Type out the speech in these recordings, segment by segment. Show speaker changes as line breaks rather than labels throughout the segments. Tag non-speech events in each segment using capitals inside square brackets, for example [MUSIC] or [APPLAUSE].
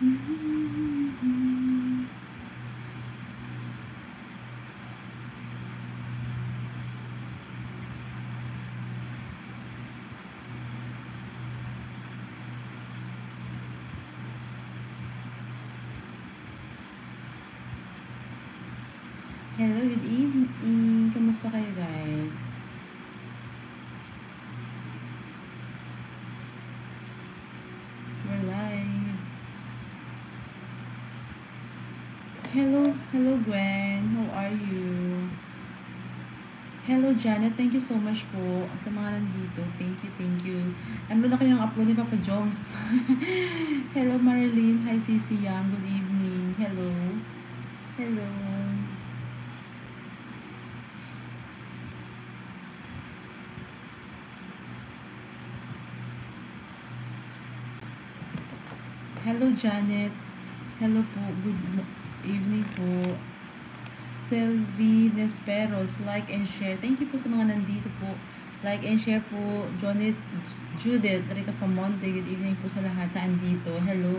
Hello, good evening. Kamusta kayo guys? We're live. Hello, hello Gwen. How are you? Hello Janet, thank you so much po sa mga nandito. Thank you, thank you. Ano na kayong upload ni Papa Jones? [LAUGHS] hello Marilyn, hi Cici Yang, good evening. Hello. Hello. Hello Janet. Hello po. Good evening po. Selvi Nesperos, like and share. Thank you po sa mga nandito po. Like and share po. Jonit, Judith, Rica Famonte. Good evening po sa lahat na andito. Hello.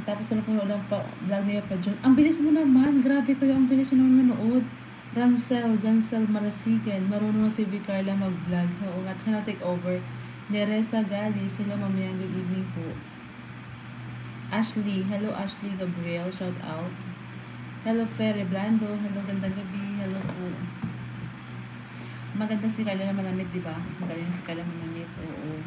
Katapos ko na po ulang pa, vlog niya pa John. Ang bilis mo naman. Grabe kayo. Ang bilis mo naman manood. Rancel, Jancel Marasigan. Marunong na si Vicarla mag-vlog. Oo nga, siya na take over. Neresa Gali, sila mamayang good evening po. Ashley, hello Ashley Gabriel, shout out. Hello Ferry Blando, hello gandang gabi, hello po. Maganda si Carla na manamit, di ba? Magaling si Carla manamit, oo.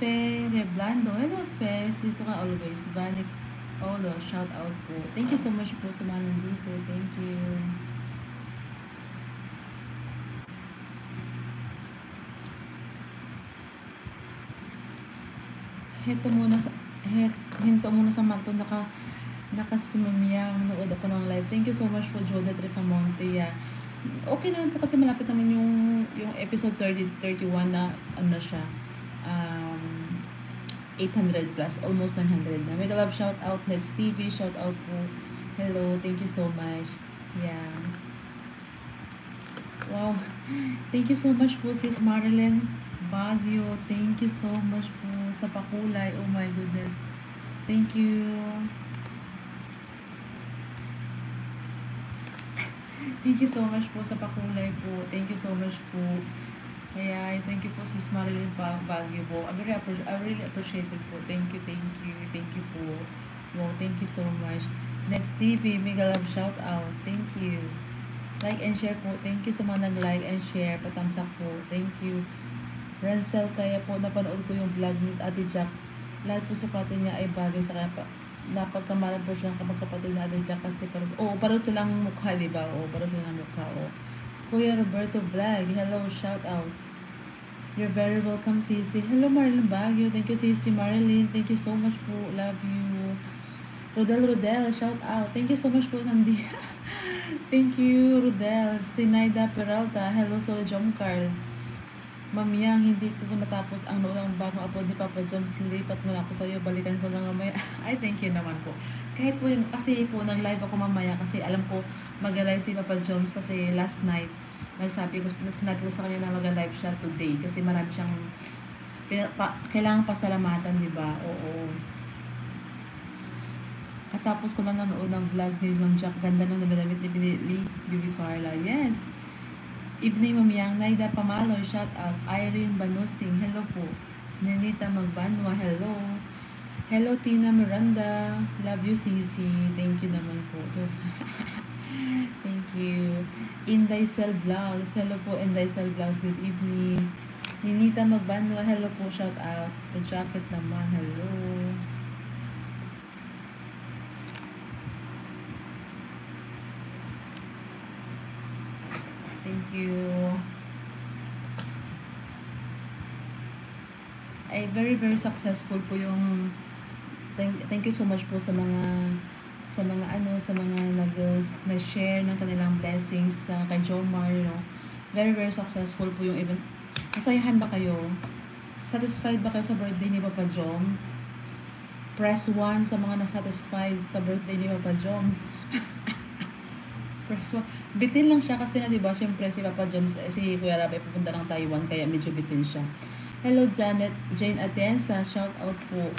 Ferry Blando, hello Fe, sisto ka always. Vanik Olo, shout out po. Thank you so much po sa mga nandito, thank you. Heto muna sa het, hinto muna sa Marto naka nakasimamiyang nood ako ng live. Thank you so much for Jodette Refamonte. Yeah. Okay naman po kasi malapit naman yung yung episode 30 31 na ano na siya. Um 800 plus, almost 900 na. Mega love shout out Nets TV, shout out po. Hello, thank you so much. Yeah. Wow. Thank you so much po sis Marilyn Baguio. Thank you so much po sa pakulay. Oh my goodness. Thank you. Thank you so much po sa pakulay po. Thank you so much po. Kaya, thank you po sis Marilyn Baguio po. I really, I really appreciate it po. Thank you, thank you, thank you po. Wow, thank you so much. Next TV, mega love shout out. Thank you. Like and share po. Thank you sa mga nag-like and share. Patamsak po. Thank you. Rancel, kaya po napanood ko yung vlog ni Ate Jack. Lahat po sa kapatid niya ay bagay sa kanya. Pa, napagkamalan po siya ng kapagkapatid ni Ate Jack kasi paros, oh, paros silang mukha, di ba? Oh, paros silang mukha, oh. Kuya Roberto Vlog, hello, shout out. You're very welcome, Sisi. Hello, Marilyn Baguio. Thank you, Sisi. Marilyn, thank you so much po. Love you. Rodel Rodel, shout out. Thank you so much po, Nandi. [LAUGHS] thank you, Rodel. Sinaida Peralta, hello, Solo Jomcar. Mamiyang, hindi ko po natapos ang noon ng bagong upload ni Papa Joms. Lipat mo na ako sa'yo. Balikan ko lang mamaya. [LAUGHS] Ay, thank you naman po. Kahit po, kasi po, nag-live ako mamaya kasi alam ko mag-live si Papa Joms kasi last night, nagsabi ko, sinabi ko sa kanya na mag-live siya today kasi marami siyang pa, kailangan pasalamatan, di ba? Oo. Katapos ko lang nanood ng vlog ni Ma'am Jack. Ganda ng damit ni Binili, Bibi Carla. Yes. Evening, Mamiyang. Naida Pamaloy, shout out. Irene Banusing, hello po. Nenita Magbanwa, hello. Hello, Tina Miranda. Love you, Sisi. Thank you naman po. So, [LAUGHS] thank you. Inday Cell Vlogs. Hello po, Inday Cell Vlogs. Good evening. Ninita Magbanwa, hello po. Shout out. The jacket naman, hello. Thank you. Ay, very, very successful po yung thank, thank you so much po sa mga sa mga ano, sa mga nag, nag-share ng kanilang blessings sa kay Jomar, you know. Very, very successful po yung event. Masayahan ba kayo? Satisfied ba kayo sa birthday ni Papa Joms? Press 1 sa mga nasatisfied sa birthday ni Papa Joms. [LAUGHS] First bitin lang siya kasi nga, di ba, syempre si Papa Joms, eh, si Kuya Rabay pupunta ng Taiwan, kaya medyo bitin siya. Hello, Janet, Jane Atienza, shout out po.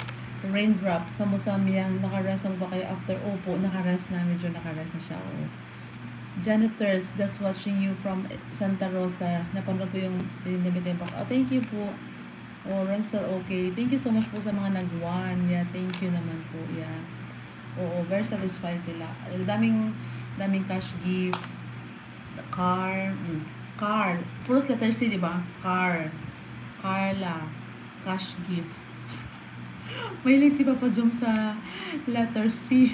Raindrop, kamusta miyang nakaras mo ba kayo after? Opo, nakaras na, medyo nakaras na siya. Oh. Janitors, that's watching you from Santa Rosa. Napanood ko yung pinimitin pa. Oh, thank you po. Oh, Renzel, okay. Thank you so much po sa mga nag-one. Yeah, thank you naman po. Yeah. Oo, very satisfied sila. Daming, daming cash gift. The car. Mm, car. Puros letter C, di ba? Car. Carla. Cash gift. [LAUGHS] May si Papa Jom sa letter C.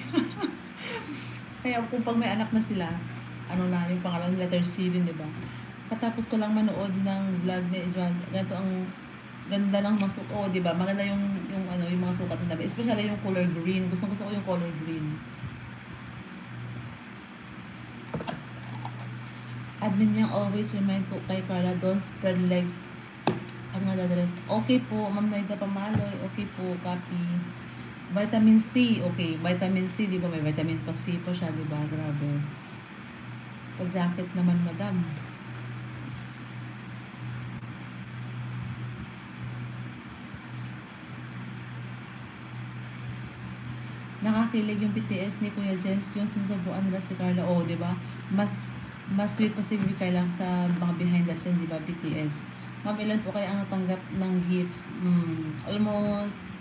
[LAUGHS] Kaya kung pag may anak na sila, ano na, yung pangalan letter C din, di ba? Katapos ko lang manood ng vlog ni John. Ganito ang ganda ng mga suot, oh, di ba? Maganda yung, yung, ano, yung mga sukat ng. Especially yung color green. Gusto gusto ko yung color green. Admin niya always remind po kay Carla, don't spread legs ang nadadress. Okay po, Ma'am Naida Pamaloy. Okay po, copy. Vitamin C, okay. Vitamin C, di ba? May vitamin pa C po siya, di ba? Grabe. Pa-jacket naman, madam. nakakilig yung BTS ni Kuya Jens yung sinusubuan nila si Carla oh di ba mas mas sweet si Bibi Carla sa mga behind the scene di ba BTS ma'am ilan po kayo ang natanggap ng gift? Hmm, almost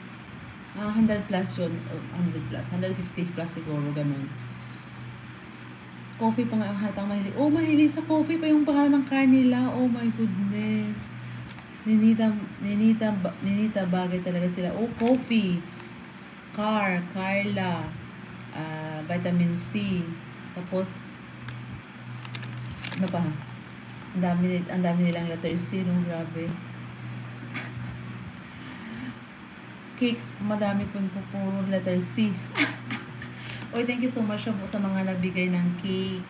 uh, ah, 100 plus yun. 100 plus 150 plus siguro ganun. Coffee pa nga ang hatang mahilig. Oh mahilig sa coffee pa yung pangalan ng kanila oh my goodness. Ninita, ninita, ninita bagay talaga sila. Oh, coffee. Car, Carla, uh, vitamin C, tapos, ano pa? Ang dami, ang dami nilang letter C, no? Grabe. Cakes, madami po po puro letter C. [LAUGHS] Oy, thank you so much po sa mga nagbigay ng cake.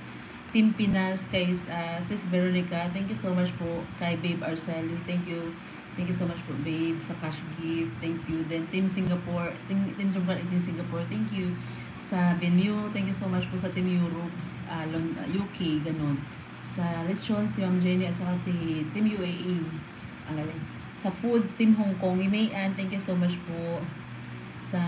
Team Pinas, kay uh, Sis Veronica. Thank you so much po kay Babe Arceli. Thank you. Thank you so much po, babe, sa cash gift. Thank you. Then, Team Singapore, Team, Team Jumban Team Singapore, thank you. Sa venue, thank you so much po sa Team Europe, uh, UK, uh, ganun. Sa Lechon, si Ma'am Jenny, at saka si Team UAE. Ano Sa food, Team Hong Kong, Imayan, thank you so much po sa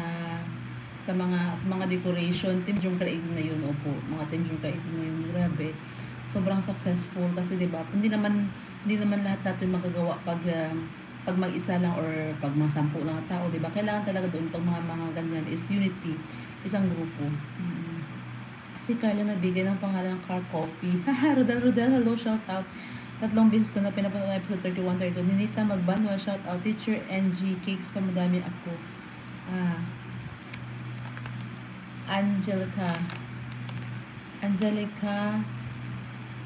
sa mga sa mga decoration team Jung Creative na yun opo mga team Jung Creative na yun grabe sobrang successful kasi 'di ba hindi naman hindi naman lahat natin magagawa pag uh, pag mag-isa lang or pag mga sampu lang ang tao, di ba? Kailangan talaga doon pag mga mga ganyan is unity, isang grupo. Mm-hmm. Si Carla nabigyan ng pangalan ng Car Coffee. [LAUGHS] Haha, Rodel, Rodel, hello, shout out. Tatlong beans ko na pinapanood ng episode 31, 32. Ninita Magbanwa, shout out. Teacher NG, cakes pa madami ako. Ah, Angelica. Angelica,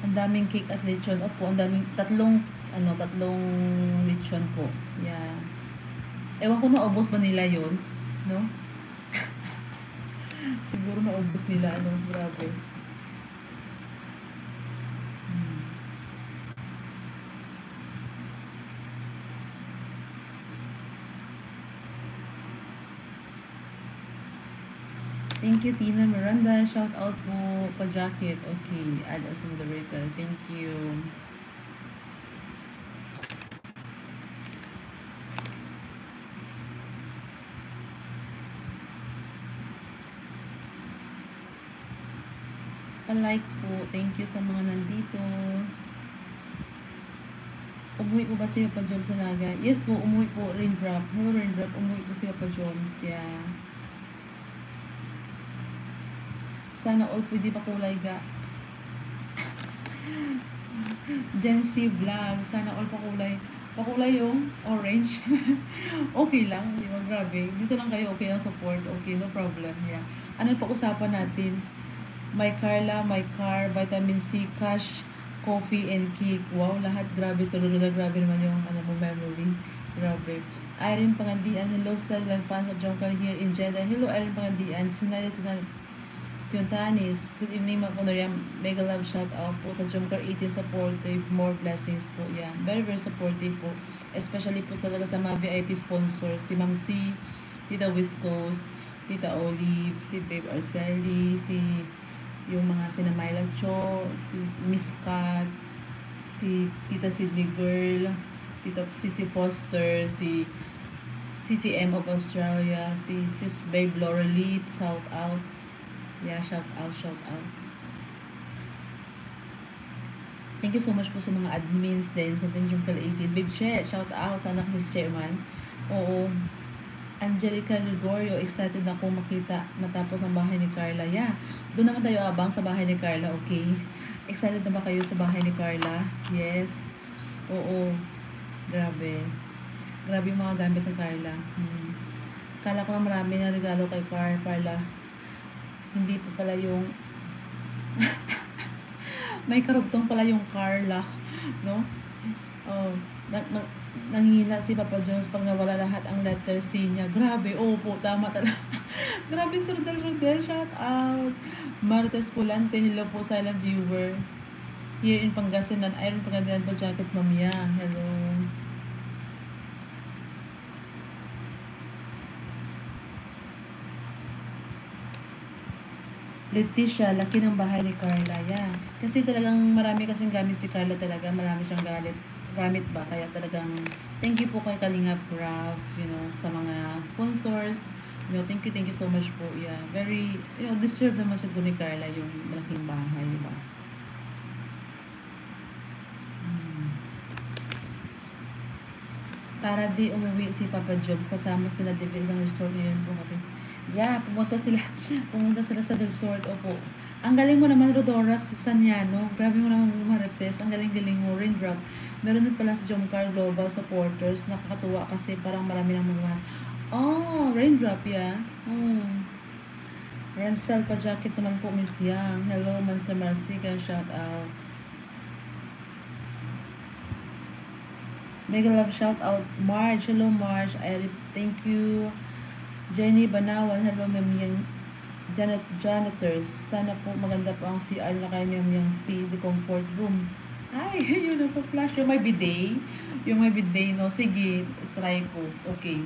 ang daming cake at lechon. Opo, ang daming, tatlong, ano, tatlong lechon po. Yeah. Ewan ko naubos ba nila yon no? Siguro naubos nila, ano, grabe. Thank you, Tina Miranda. Shout out po pa jacket. Okay, add as moderator. Thank you. Pa-like po. Thank you sa mga nandito. Umuwi po ba si Papa Joms sa Naga? Yes po, umuwi po. Raindrop. Hello, Raindrop. Umuwi po si Papa Joms. Yeah. Sana all pwede pa kulay ga. [LAUGHS] Gen Z vlog. Sana all pakulay. Pakulay yung orange. [LAUGHS] okay lang. Di ba? Grabe. Dito lang kayo. Okay lang support. Okay. No problem. Yeah. Ano pa usapan natin? My Carla, my car, vitamin C, cash, coffee, and cake. Wow, lahat grabe. So, lalo grabe naman yung ano mo, memory. Grabe. Irene Pangandian, hello, Stellan fans of John here in Jeddah. Hello, Irene Pangandian. Sinali to Tuntanis, good evening mga Kunoriam. Mega love shout out po sa Jumcar 18 supportive. More blessings po yan. Very very supportive po. Especially po talaga sa mga VIP sponsors. Si Ma'am C, Tita West Coast, Tita Olive, si Babe Arceli, si yung mga sina Myla Cho, si Miss Kat, si Tita Sydney Girl, Tita Sissy Foster, si CCM of Australia, si Sis Babe Laura Lee, shout out. Yeah, shout out, shout out. Thank you so much po sa mga admins din sa Team Jumper 18. Babe Che, shout out. Sana kasi si Che man. Oo. Angelica Gregorio, excited na akong makita matapos ang bahay ni Carla. Yeah, doon naman tayo abang sa bahay ni Carla, okay? Excited na ba kayo sa bahay ni Carla? Yes. Oo. Grabe. Grabe yung mga gamit ni Carla. Hmm. Kala ko na marami na regalo kay Car Carla. Hindi pa pala yung [LAUGHS] may karugtong pala yung Carla, no? Oh, nang, nanghina si Papa Jones pag nawala lahat ang letter C niya. Grabe, opo, tama talaga. [LAUGHS] Grabe, Sir Del Rodel, shout out. Martes Pulante, hello po, silent viewer. Here in Pangasinan, Iron Pangasinan po, jacket mamaya. Hello. Leticia, laki ng bahay ni Carla. Yeah. Kasi talagang marami kasing gamit si Carla talaga. Marami siyang galit, gamit ba? Kaya talagang thank you po kay Kalinga Prof, you know, sa mga sponsors. You know, thank you, thank you so much po. Yeah, very, you know, deserve naman sa ni Carla yung malaking bahay, di ba? Hmm. Para di umuwi si Papa Jobs kasama sila David sa resort ngayon po kami. Yeah, pumunta sila. [LAUGHS] Pumunta sila sa resort. Opo. Ang galing mo naman, Rodora Sanyano. Grabe mo naman, Marites. Ang galing-galing mo. Raindrop. Meron din pala sa Jomcar Global supporters. Nakakatuwa kasi parang marami ng mga... Oh, Raindrop, yeah. Hmm. Ransel pa jacket naman po, Miss Yang. Hello, Mansa Marcy. Kaya shout out. Mega love shout out. Marge. Hello, Marge. I thank you. Jenny Banawan, hello ma'am yung Janet janitors. Sana po maganda po ang CR na kayo yung si the comfort room. Ay, [LAUGHS] yun na po flash. Yung may bidet. Yung may bidet, no? Sige, try ko. Okay.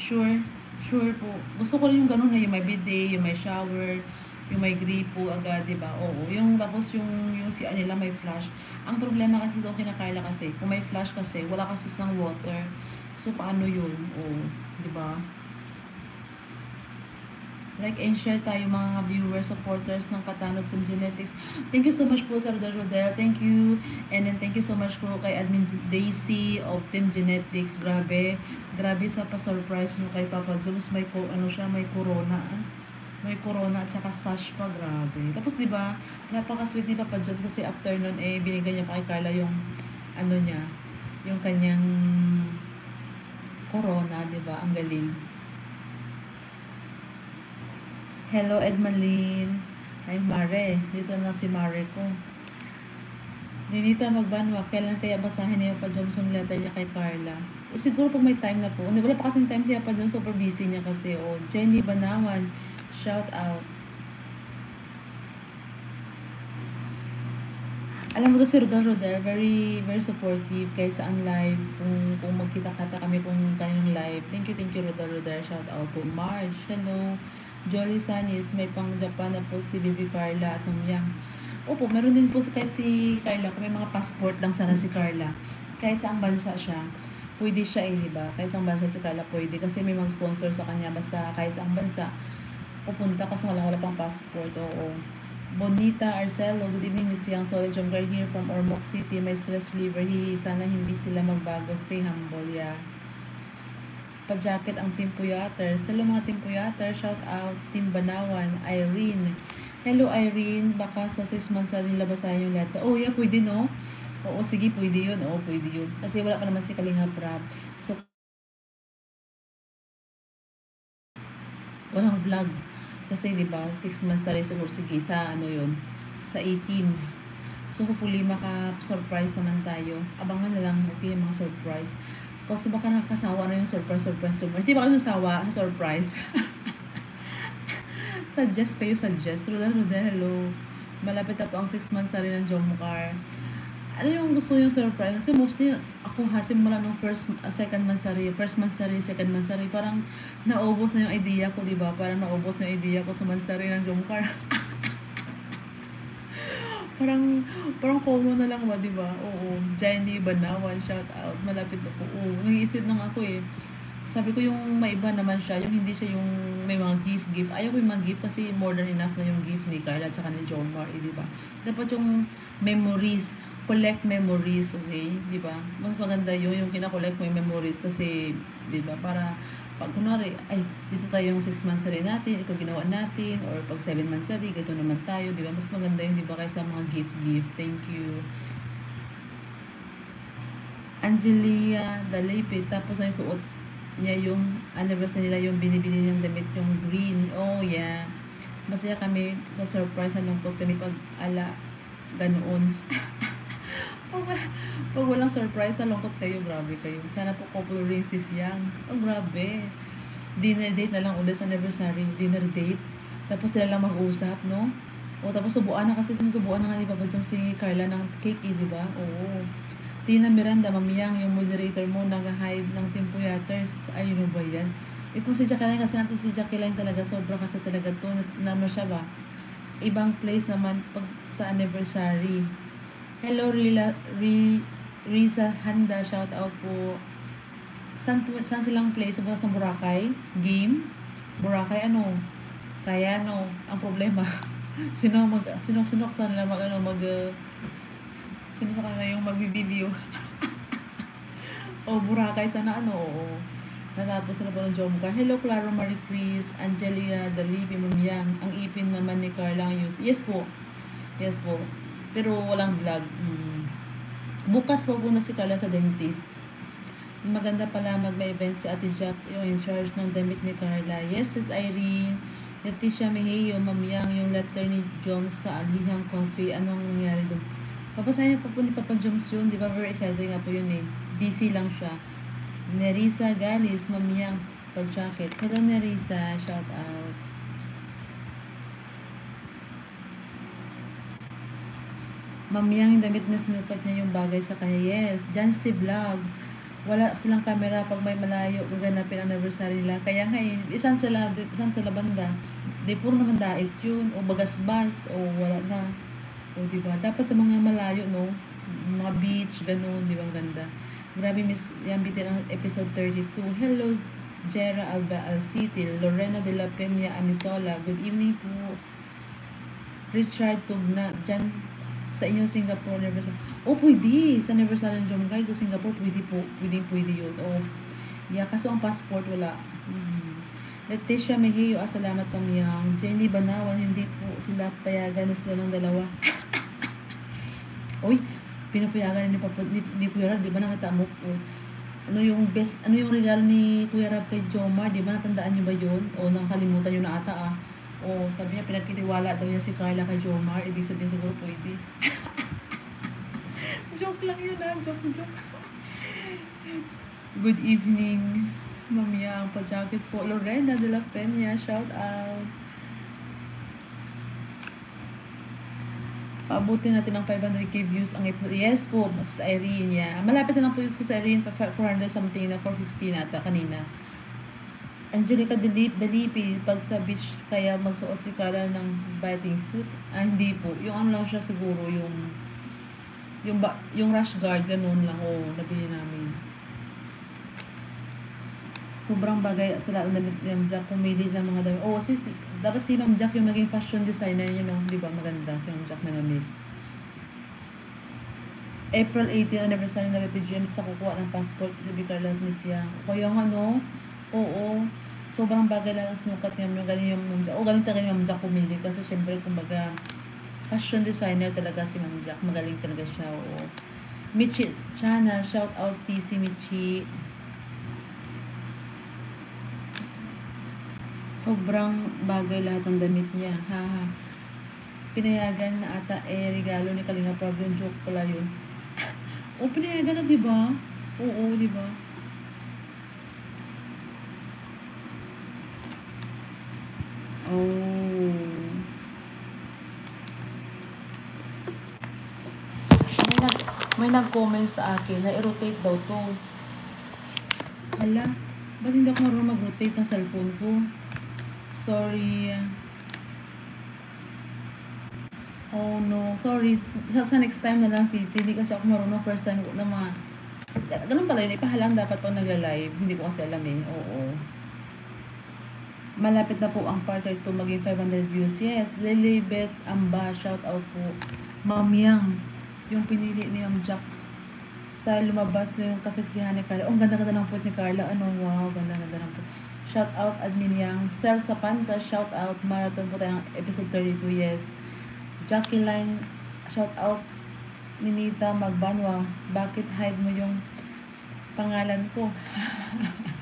Sure. Sure po. Gusto ko rin yung ganun na yung may bidet, yung may shower, yung may gripo agad, di ba? Oo. Yung tapos yung yung CR nila may flash. Ang problema kasi doon kina Carla kasi, kung may flash kasi, wala kasi ng water. So paano yun? Oo, di ba? Like and share tayo mga viewers, supporters ng Katanod Team Genetics. Thank you so much po Rodel Rodel. Thank you. And then thank you so much po kay Admin Daisy of Team Genetics. Grabe. Grabe sa pa-surprise mo kay Papa Jules. May ko, ano siya, may corona. May corona at saka sash pa. Grabe. Tapos di ba napaka-sweet ni Papa Jules kasi after nun eh binigay niya pa kay Carla yung ano niya, yung kanyang corona, di ba? Ang galing. Hello, Edmalyn. Ay, Mare. Dito na si Mare ko. Ninita magbanwa. Kailan kaya basahin niya pa Johnson letter niya kay Carla? Eh, siguro pag may time na po. Wala pa kasing time siya pa dun. Super busy niya kasi. Oh, Jenny Banawan. Shout out. alam mo to si Rodel Rodel, very, very supportive kahit sa ang live, kung, kung magkita-kata kami kung kanyang live. Thank you, thank you Rodel Rodel. Shout out to Marge. Hello. Jolly Sanis, may pang Japan na po si Bibi Carla at Numyang. Opo, meron din po kahit si Carla, kung may mga passport lang sana si Carla. Kahit sa ang bansa siya, pwede siya eh, di ba? Kahit sa ang bansa si Carla pwede kasi may mga sponsor sa kanya basta kahit sa ang bansa pupunta kasi wala wala pang passport. Oo. Bonita Arcelo, good evening Miss Yang Solid John here from Ormoc City. May stress reliever. Sana hindi sila magbago. Stay humble, yeah pa-jacket ang Team Puyaters. Hello mga Team Puyaters. Shout out Team Banawan. Irene. Hello Irene. Baka sa 6 months na rin labasan yung letter. Oh yeah, pwede no? Oo, sige, pwede yun. Oo, pwede yun. Kasi wala pa naman si Kalinga Prab. So, walang vlog. Kasi, di ba, 6 months na rin siguro, sige, sa ano yun, sa 18. So, hopefully, maka-surprise naman tayo. Abangan na lang, okay, mga surprise. Kasi baka nakakasawa na yung surprise, surprise, surprise. Hindi ba kayo nasawa? Surprise. [LAUGHS] suggest kayo, suggest. Rodel, Rodel, hello. Malapit na po ang 6 months na rin ng Jomcar. Ano yung gusto yung surprise? Kasi mostly, ako ha, simula nung first, uh, second mansari, first mansari, second mansari, parang naubos na yung idea ko, di ba? Parang naubos na yung idea ko sa mansari ng Jomcar. [LAUGHS] parang, parang common na lang ba, di ba? Oo. Jenny Banawan, shout out. Malapit ako. Oo. Nag-iisip nang ako eh. Sabi ko yung may iba naman siya, yung hindi siya yung may mga gift-gift. Ayaw ko yung mga gift kasi more than enough na yung gift ni Carla at saka ni John Mar, eh, di ba? Dapat yung memories, collect memories, okay? Di ba? Mas maganda yun, yung kina-collect mo yung memories kasi, di ba, para pag kunwari, ay, dito tayo yung 6 months na rin natin, ito ginawa natin, or pag 7 months na rin, ganito naman tayo, di ba? Mas maganda yun, di ba, kaysa mga gift-gift. Thank you. Angelia Dalipit, tapos ay suot niya yung anniversary nila yung binibili niyang damit yung green. Oh, yeah. Masaya kami, na-surprise, nalungkot kami pag ala, ganoon. [LAUGHS] pag, pag walang surprise, nalungkot kayo, grabe kayo. Sana po couple ring sis Yang. Oh, grabe. Dinner date na lang ulit sa anniversary. Dinner date. Tapos sila lang mag-usap, no? O tapos subuan na kasi sinusubuan na nga ni Papa Jom si Carla ng cake, eh, di ba? Oo. Tina Miranda, mamiyang yung moderator mo, nag-hide ng Timpuyaters. Ay, yun ba yan? Itong si Jacqueline, kasi natin si Jacqueline talaga, sobra kasi talaga to, na ano siya ba? Ibang place naman pag sa anniversary. Hello, Rila, Ri, Riza Handa, shout out po. San, po, saan silang place? Sa, sa Boracay? Game? Boracay, ano? Kaya, ano? Ang problema, [LAUGHS] sino mag, sino, sino sa nila mag, ano, mag, uh, Sino ka na yung magbibideo? [LAUGHS] o, Boracay, sana ano, oo. Natapos na po ng Jomka. Hello, Clara Marie Chris, Angelia Dalibi, Mamiyang. Ang ipin naman ni Carla Yus. Yes po. Yes po. Pero walang vlog. Hmm. Bukas po na si Carla sa dentist. Maganda pala mag-event si Ate Jack, yung in charge ng damit ni Carla. Yes, sis Irene. Leticia Mejio, Mamiyang, yung letter ni Joms sa Alihang Coffee. Anong nangyari doon? Papasahin po po ni Papa Jones yun. Di ba very exciting nga po yun eh. Busy lang siya. Nerisa Galis, mamiyang pag-jacket. Hello Nerisa, shout out. Mamiyang damit na sinukat niya yung bagay sa kanya. Yes, dyan si vlog. Wala silang camera pag may malayo gaganapin ang anniversary nila. Kaya nga eh, isan sila, isan sila banda. Di puro naman dait yun, o bagasbas, o wala na. O, di ba? Tapos sa mga malayo, no? Mga beach, ganun, di ba? Ganda. Grabe, Miss, yan bitin ang episode 32. Hello, Jera Alba Alcity, Lorena de la Peña Amisola. Good evening po. Richard Tugna, dyan sa inyong Singapore anniversary. Oh, pwede. Sa anniversary ng Guide sa Singapore, pwede po. Pwede, pwede yun. Oh, yeah, kaso ang passport wala. Hmm. Leticia Mejio, ah, salamat kami yung Jenny Banawan, hindi po sila payagan na sila ng dalawa. Uy, pinapayagan ni Papa, ni, ni Kuya Rab, di ba nakita mo po? Ano yung best, ano yung regalo ni Kuya Rab kay Jomar, di ba natandaan niyo ba yun? O nakalimutan niyo na ata ah. O sabi niya, pinagkitiwala daw niya si Carla kay Jomar, ibig sabihin siguro pwede. [LAUGHS] joke lang yun ah, joke, joke. Good evening, Mamia, ang pa-jacket po. Lorena de la Peña, shout out. Paabutin natin ng 500k views ang episode. Yes po, Mrs. Irene. Yeah. Malapit na lang po yung Sis Irene, 400 something na 450 nata kanina. Angelica Delip, Delipi, pag sa beach kaya magsuot si Cara ng bathing suit. Ah, hindi po. Yung ano lang siya siguro, yung yung, ba, yung rash guard, ganun lang. O, oh, nabili namin. Sobrang bagay sila ang damit ni Jack pumili ng mga damit. Oh, si, dapat si Ma'am Jack yung naging fashion designer niya, no? Di ba? Maganda si Ma'am Jack Manamit. April 18, anniversary na BPGM sa kukuha ng passport sa Carlos Misia. Kaya nga, no? Oo. Sobrang bagay lang ang sinukat niya. Yung galing yung Ma'am Jack. O, galing talaga yung Ma'am pumili. Kasi syempre, kumbaga, fashion designer talaga si Ma'am. Magaling talaga siya. Oo. Michi Chana, shout out si si Michi. Sobrang bagay lahat ng damit niya. Ha, ha. Pinayagan na ata eh, regalo ni Kalinga yung joke pala yun. [LAUGHS] o, pinayagan na, di ba? Oo, di ba? Oh. May nag may nag-comment sa akin na i-rotate daw to. Hala, ba't hindi ako marunong mag-rotate ng cellphone ko? Sorry. Oh no, sorry. Sa, sa next time na lang sisi. Hindi kasi ako marunong first time ko na mga... Ganun pala yun. Ipahalang dapat pag nagla-live. Hindi ko kasi alam eh. Oo. Malapit na po ang part 2 maging 500 views. Yes, Lilibet Amba, shout out po. Ma'am Yang, yung pinili ni Ma'am Jack. Style lumabas na yung kaseksihan ni Carla. Oh, ang ganda-ganda ng point ni Carla. Ano, wow, ganda-ganda ng point. Shout out Admin Yang. Sel sa Panta, shout out. Marathon po tayo ng episode 32, yes. Jacqueline, shout out. Ninita Magbanwa, bakit hide mo yung pangalan ko? [LAUGHS]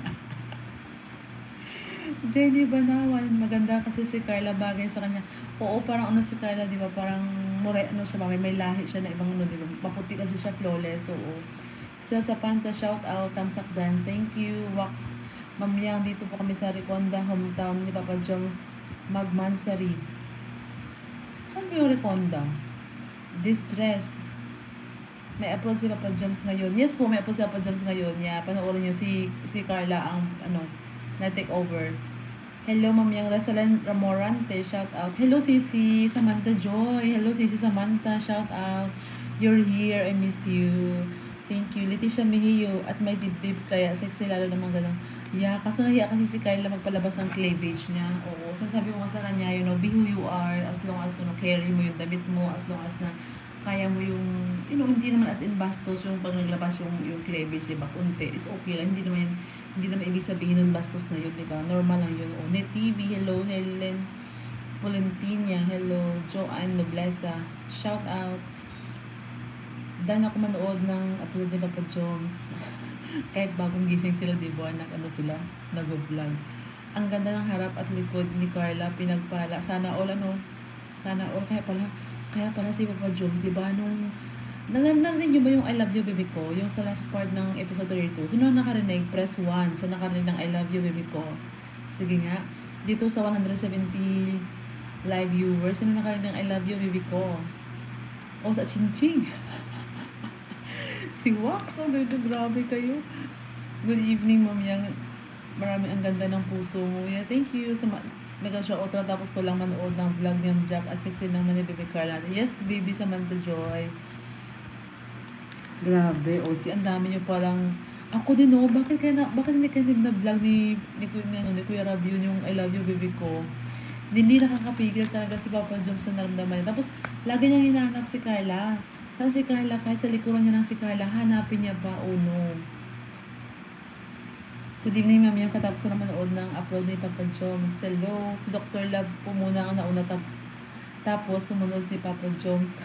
Jenny Banawan, maganda kasi si Carla bagay sa kanya. Oo, parang ano si Carla, di ba? Parang mure, ano siya? May, may lahi siya na ibang ano, di ba? Maputi kasi siya, flawless. Oo. Sa Sapanta, shout out. Tamsak Dan, thank you. Wax, Mamiyang, dito po kami sa Riconda, hometown ni Papa Jones, Magmansari. Saan ba yung Riconda? Distress. May upload si Papa Jones ngayon. Yes po, may upload si Papa Jones ngayon. Yeah, panoorin niyo si, si Carla ang, ano, na take over. Hello, Ma'am Yang Rasalan Ramorante, shout out. Hello, Sisi Samantha Joy. Hello, Sisi Samantha, shout out. You're here, I miss you. Thank you. Leticia Mejio at may dibdib kaya sexy lalo naman ganun. Yeah, kaso nahiya kasi si Kyla magpalabas ng cleavage niya. Oo, sasabi mo sa kanya, you know, be who you are as long as, you know, carry mo yung damit mo, as long as na kaya mo yung, you know, hindi naman as in bastos yung pag naglabas yung, yung cleavage, diba? Kunti. It's okay lang. Hindi naman yan, hindi naman ibig sabihin nun bastos na yun, di ba? Normal lang yun. O, Net TV, hello, Helen Valentina, hello, Joanne Noblesa, shout out. Dan ako manood ng upload ni Papa Jones. [LAUGHS] Kahit bagong gising sila, di ba? Nag, ano sila, nag-vlog. Ang ganda ng harap at likod ni Carla, pinagpala. Sana all, ano, sana all, kaya pala, kaya pala si Papa Jones, di ba, nung Narinig niyo ba yung I love you baby ko? Yung sa last part ng episode 32. Sino nakarinig? Press 1. Sa nakarinig ng I love you baby ko. Sige nga. Dito sa 170 live viewers, sino nakarinig ng I love you baby ko? O sa Ching Ching. [LAUGHS] si Wax. Oh, medyo grabe kayo. Good evening, Ma'am Yang. Marami ang ganda ng puso mo. Yeah, thank you. Sa mega show auto tapos ko lang manood ng vlog ni Jack at sexy naman ni Baby Carla. Yes, baby Samantha Joy. Grabe, o si ang dami niyo palang ako din oh, bakit kaya na, bakit hindi kayo na vlog ni ni Kuya ano, ni Kuya Rab yun yung I love you baby ko. Hindi nakakapigil talaga si Papa Jom sa naramdaman niya. Tapos lagi niya hinahanap si Carla. Saan si Carla? Kahit sa likuran niya ng si Carla, hanapin niya ba o no? Good evening, ma'am. Yung katapos na manood ng upload ni Papa Joms. Hello. Si Dr. Love po muna ang nauna. Tap tapos sumunod si Papa Joms.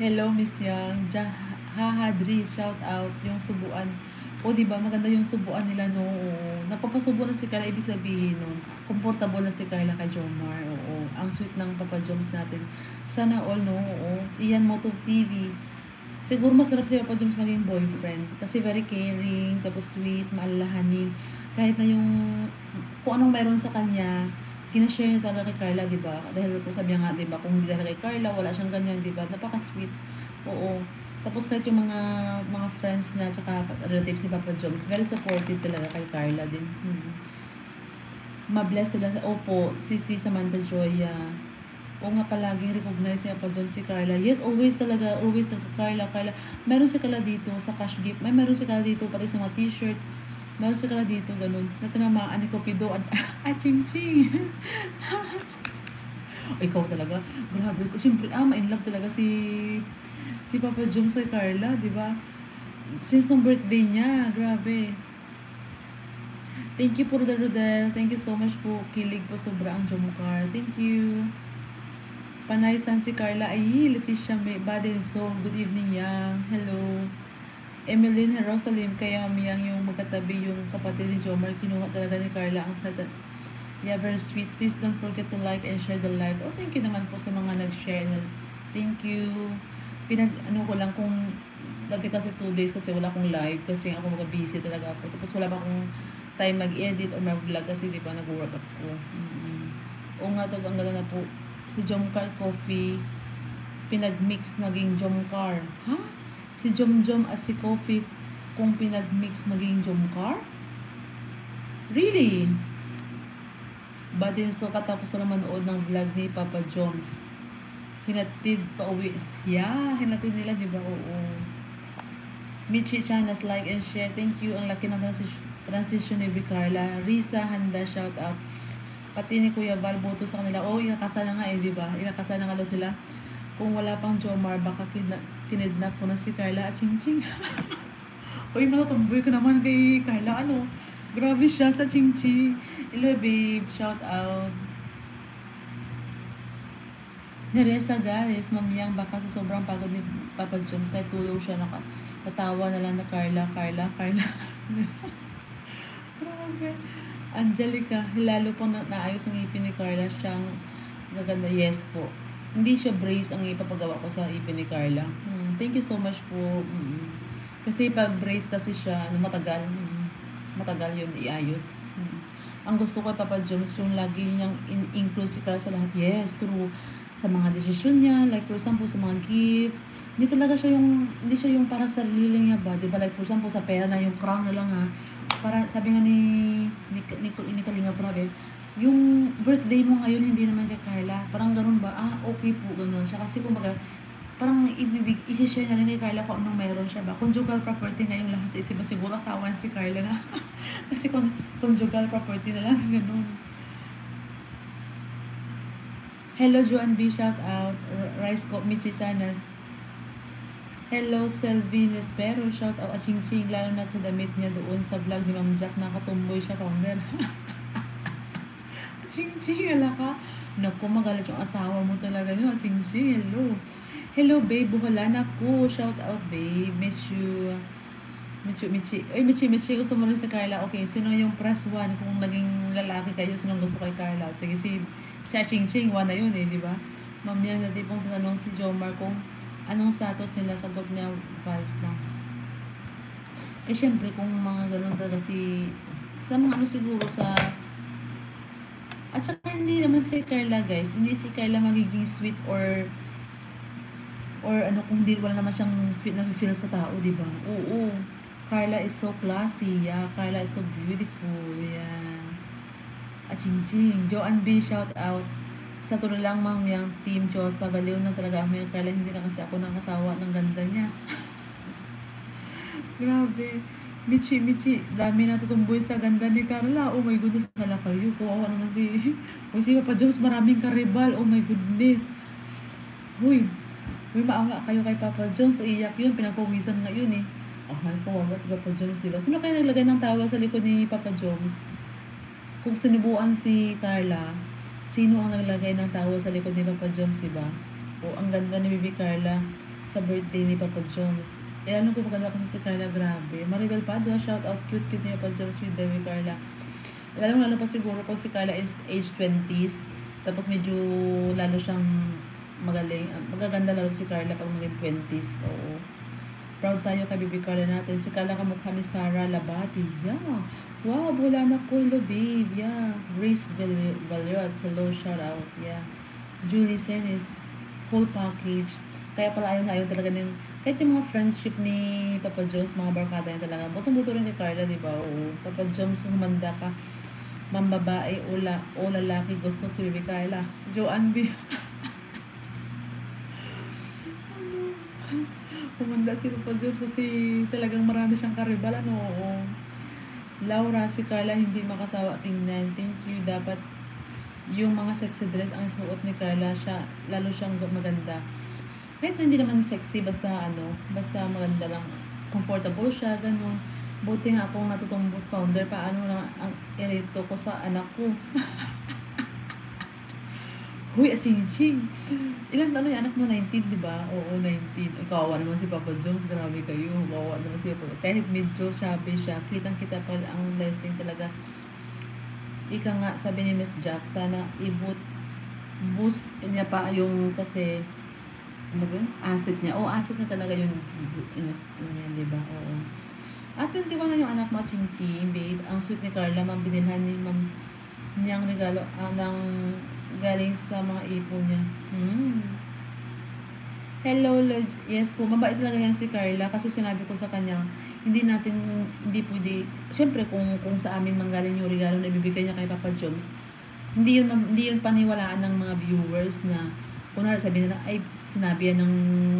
Hello, Miss Yang. Ja Hahadri, shout out. Yung subuan. O, di ba maganda yung subuan nila, no? Oo. Napapasubo na si Carla, ibig sabihin nun. Comfortable na si Carla kay Jomar. Oo. Ang sweet ng Papa Joms natin. Sana all, no? Oo. Iyan Moto TV. Siguro masarap si Papa Joms maging boyfriend. Kasi very caring, tapos sweet, maalalahanin. Kahit na yung, kung anong meron sa kanya, kinashare niya talaga kay Carla, di ba? Dahil po sabi nga, di ba, kung hindi talaga kay Carla, wala siyang ganyan, di ba? Napaka-sweet. Oo. Tapos kahit yung mga mga friends niya, tsaka relatives ni Papa Jones, very supportive talaga kay Carla din. Hmm. Mabless sila. Opo, si si Samantha Joya. O nga palaging recognize niya pa John si Carla. Yes, always talaga, always Carla, Carla. Meron si Carla dito sa cash gift. May meron si Carla dito pati sa mga t-shirt Meron sila dito, ganun. Na tinamaan ni Cupido at, [LAUGHS] at ching ching. [LAUGHS] ikaw talaga. Grabe ko. Siyempre, ah, ma-in love talaga si si Papa Jom sa Carla, di ba? Since nung birthday niya, grabe. Thank you po, Rodel Rodel. Thank you so much po. Kilig po sobra ang Jomcar. Thank you. Panay San si Carla. Ay, Leticia May. And Soul. Good evening, Yang. Hello. Emeline Rosalim, kaya miyang yung magkatabi yung kapatid ni Jomar, kinuha talaga ni Carla ang satan. Yeah, very sweet. Please don't forget to like and share the live. Oh, thank you naman po sa mga nag-share. Thank you. Pinag, ano ko lang kung, dati kasi 2 days kasi wala akong live kasi ako mga busy talaga ako. Tapos wala pa akong time mag-edit or mag-vlog kasi di ba nag-work ako. Mm-hmm. Oo nga to, ang ganda na po. Si Jomcar Coffee, pinag-mix naging Jomcar. Ha? Huh? Si Jomjom at si Coffee kung pinag-mix maging Jomcar? Really? But so katapos ko na manood ng vlog ni Papa Jones. Hinatid pa uwi. Yeah, hinatid nila, di ba? Oo. Michi Chanas, like and share. Thank you. Ang laki ng transition, transition ni Vicarla. Risa, handa, shout out. Pati ni Kuya Val, boto sa kanila. Oh, ikakasal na nga eh, di ba? Ikakasal na nga daw sila. Kung wala pang Jomar, baka kidna- kinidnap ko na si Carla at Ching Ching. [LAUGHS] Uy, makatumboy ko naman kay Carla. Ano? Grabe siya sa Ching Ching. Hello, babe. Shout out. Neresa, guys. Mamiyang baka sa sobrang pagod ni Papa Jones. Kaya tulog siya. Naka, tatawa na lang na Carla, Carla, Carla. [LAUGHS] Grabe. Angelica, lalo pong na naayos ang ipin ni Carla. Siyang gaganda. Yes po. Hindi siya brace ang ipapagawa ko sa ipin ni Carla. Thank you so much po. Kasi pag brace kasi siya, ano, matagal. Matagal yun iayos. Ang gusto ko Papa Jones, yung lagi niyang in- include si Carla sa lahat. Yes, true. Sa mga desisyon niya, like for example, sa mga gift. Hindi talaga siya yung, hindi siya yung para sa sarili niya ba? Di ba? Like for example, sa pera na yung crown na lang ha. Para, sabi nga ni, ni, ni, ni, ni Kalinga Prabel, yung birthday mo ngayon hindi naman kay Carla. Parang ganun ba? Ah, okay po, ganun siya. Kasi kumbaga, parang ibibig, isi-share na rin kay Carla kung anong meron siya ba. Conjugal property na yung lahat sa isip mo. Siguro asawa si Carla na. [LAUGHS] Kasi con- conjugal property na lang, ganun. Hello, Joan B. Shout out. Rice Co. Michi Sanas. Hello, Selvin Espero. Shout out. Aching Ching. Lalo na sa damit niya doon sa vlog ni Ma'am Jack. Nakatumboy siya, founder. [LAUGHS] Ching Ching, ala ka. Naku, magalit yung asawa mo talaga yun. Ching Ching, hello. Hello, babe. Buhalan ako. Shout out, babe. Miss you. Michi, Michi. Ay, Michi, Michi. Gusto mo rin si Carla. Okay, sino yung press one? Kung naging lalaki kayo, sino gusto kay Carla? Sige, si, si Ching Ching. One na yun eh, di ba? Ma'am yan, dati pong tanong si Jomar kung anong status nila. Sagot niya, vibes lang. Eh, syempre, kung mga ganun talaga si... Sa mga ano siguro sa at saka hindi naman si Carla guys, hindi si Carla magiging sweet or or ano kung hindi wala naman siyang feel, feel sa tao, di ba? Oo. Carla is so classy. Yeah, Carla is so beautiful. Yeah. At Ching Ching. Joanne B, shout out. Sa tuloy lang, ma'am, yung team Josa. Baliw na talaga mo yung Carla. Hindi na kasi ako nakasawa ng ganda niya. [LAUGHS] Grabe. Michi, Michi, dami na tutumboy sa ganda ni Carla. Oh my goodness, hala kayo. Kuwawa naman si... Uy, si Papa Jones, maraming karibal. Oh my goodness. Uy, uy, maawa kayo kay Papa Jones. Iyak yun, pinapawisan nga yun eh. Oh, kawawa si Papa Jones, diba? Sino kaya naglagay ng tawa sa likod ni Papa Jones? Kung sinubuan si Carla, sino ang naglagay ng tawa sa likod ni Papa Jones, diba? O, ang ganda ni Bibi Carla sa birthday ni Papa Jones. Eh, ano ko maganda kasi si Carla, grabe. Maribel Padua, shout out, cute, cute ni Papa Jones with Dewi Carla. Lalo lalo pa siguro kung si Carla is age 20s, tapos medyo lalo siyang magaling. ah, Magaganda lalo si Carla pag maging 20s. So, proud tayo kay Bibi Carla natin. Si Carla kamukha ni Sarah Labati. Yeah. Wow, wala na ko. Hello, babe. Yeah. Grace Val- Valeras. Hello, shout out. Yeah. Julie Senis. Full package. Kaya pala ayaw na ayaw talaga ng kahit yung mga friendship ni Papa Jones, mga barkada niya talaga. Butong-buto rin kay Carla, di ba? Oo. Papa Jones, humanda ka. Mambabae o, o lalaki gusto si Bibi Carla. Joanne B. [LAUGHS] Humanda si Jones kasi talagang marami siyang karibal. Ano? Oo. Laura, si Carla hindi makasawa tingnan. Thank you. Dapat yung mga sexy dress ang suot ni Carla, siya, lalo siyang maganda. Kahit hindi naman sexy, basta ano, basta maganda lang. Comfortable siya, ganun. Buti nga akong natutumbot founder, paano na ang irito ko sa anak ko. [LAUGHS] Huy, asing-sing. Ilan na yung anak mo? 19, di ba? Oo, 19. Ikaw, naman si Papa Jones. Grabe kayo. Kawawa naman si Papa Kahit medyo chubby siya, kitang-kita pa ang blessing talaga. Ika nga, sabi ni Miss Jack, sana i-boot, boost niya pa yung kasi, ano ba yun? Asset niya. Oo, asset na talaga yung invest niya, di ba? Oo. At 21 na yung anak mo, Ching, babe. Ang sweet ni Carla, ma'am, binilhan ni ma'am niyang regalo ah, ng galing sa mga ipon niya. Hmm. Hello, Lord. Yes po, mabait talaga yan si Carla kasi sinabi ko sa kanya, hindi natin, hindi pwede, siyempre kung, kung sa amin manggaling yung regalo na ibibigay niya kay Papa Jones, hindi yun, hindi yun paniwalaan ng mga viewers na kunwari sabi nila, ay sinabi yan ng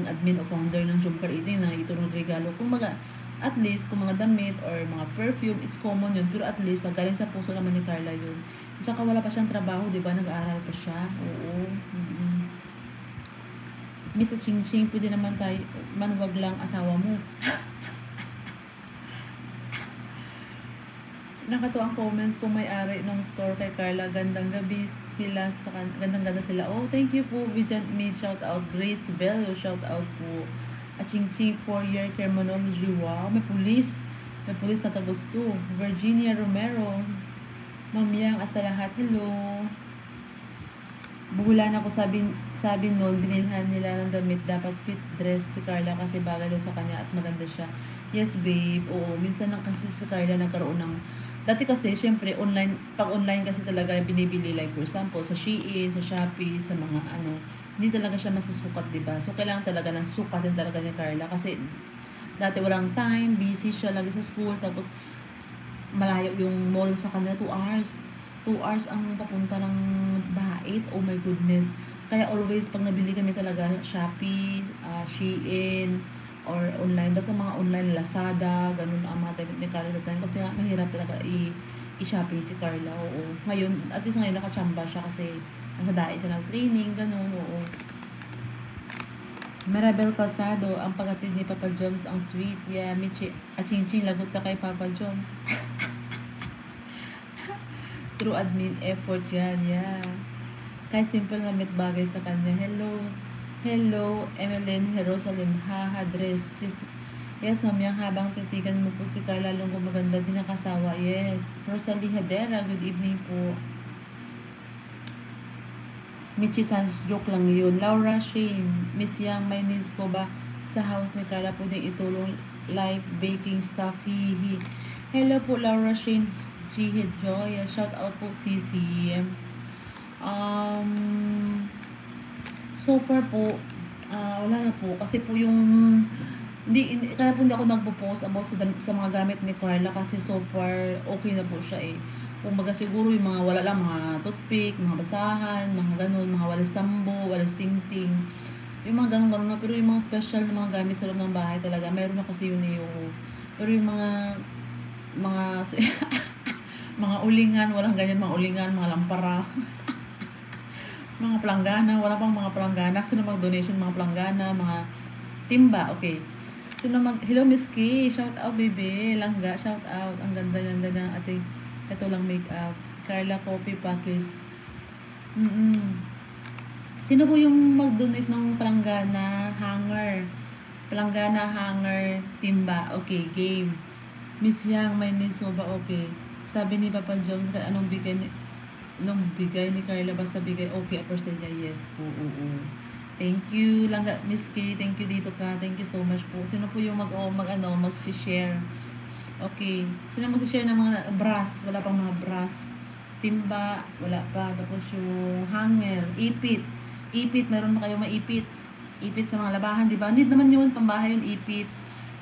admin o founder ng Jumper 18 na ito ng regalo. Kung mga, at least, kung mga damit or mga perfume, is common yun. Pero at least, galing sa puso naman ni Carla yun. At saka wala pa siyang trabaho, di ba? Nag-aaral pa siya. Oo. Mm-hmm. Miss Ching Ching, pwede naman tayo, manuwag lang asawa mo. [LAUGHS] nakatuwa ang comments kung may-ari ng store kay Carla. Gandang gabi sila sa kan gandang ganda sila. Oh, thank you po. Vigilant made shout out. Grace Bello shout out po. At Ching Ching 4 year terminology. Wow, may pulis. May pulis na tagusto. Virginia Romero. Mamiyang asa lahat. Hello. Buhulan ako sabi, sabi noon, binilhan nila ng damit, dapat fit dress si Carla kasi bagay daw sa kanya at maganda siya. Yes, babe. Oo, minsan lang kasi si Carla nagkaroon ng Dati kasi, syempre, online, pag online kasi talaga binibili, like for example, sa Shein, sa Shopee, sa mga ano, hindi talaga siya masusukat, di ba? So, kailangan talaga ng sukatin talaga ni Carla kasi dati walang time, busy siya lagi sa school, tapos malayo yung mall sa kanila, 2 hours. 2 hours ang papunta ng dait, oh my goodness. Kaya always, pag nabili kami talaga, Shopee, uh, Shein, or online, basta mga online, Lazada, ganun ang mga damit ni Carla that time. Kasi nga, mahirap talaga i- i-shopping si Carla, oo. Ngayon, at least ngayon nakachamba siya kasi nasa dahil siya ng training, ganun, oo. Marabel Calzado, ang pagatid ni Papa Joms ang sweet. Yeah, Michi, aching-ching, lagot ka kay Papa Joms. [LAUGHS] True admin effort yan, yeah. Kaya simple na mit bagay sa kanya. Hello, Hello, Emeline Jerusalem. Haha, dress. Yes, yes ma'am, habang titigan mo po si Carla Longo maganda din nakasawa. Yes. Rosalie Hadera, good evening po. Michi Sanchez, joke lang yun. Laura Shane, Miss Yang, may needs ko ba sa house ni Carla po din itulong live baking stuff? Hihi. Hello po, Laura Shane, Jihid Joy. Shout out po, CCM. Um, So far po, uh, wala na po. Kasi po yung, hindi, hindi kaya po hindi ako nagpo-post about sa, sa mga gamit ni Carla kasi so far okay na po siya eh. Kumbaga siguro yung mga wala lang, mga toothpick, mga basahan, mga ganun, mga walis tambo, walis tingting. Yung mga ganun-ganun na. Pero yung mga special na mga gamit sa loob ng bahay talaga, meron na kasi yun eh. Yung, pero yung mga, mga, [LAUGHS] [LAUGHS] mga ulingan, walang ganyan, mga ulingan, mga lampara. mga planggana, wala pang mga planggana. Sino mag-donation mga planggana, mga timba, okay. Sino mag, hello Miss Kay, shout out baby, langga, shout out. Ang ganda ganda ng ating, ito lang makeup. Carla Coffee Packers. Mm. Sino po yung mag-donate ng planggana hanger? Planggana hanger, timba, okay, game. Miss Yang, may miss mo ba? Okay. Sabi ni Papa Jones, anong bigay ni, nung bigay ni Carla basta bigay okay apper niya yes po oo. Thank you lang Miss K thank you dito ka thank you so much po. Sino po yung mag oh, mag ano mag share okay sino mag share ng mga brass? Wala pang mga brass. Timba wala pa. Tapos yung hanger ipit. Ipit meron pa kayo maipit? Ipit sa mga labahan di ba? Need naman yun pambahay yung ipit.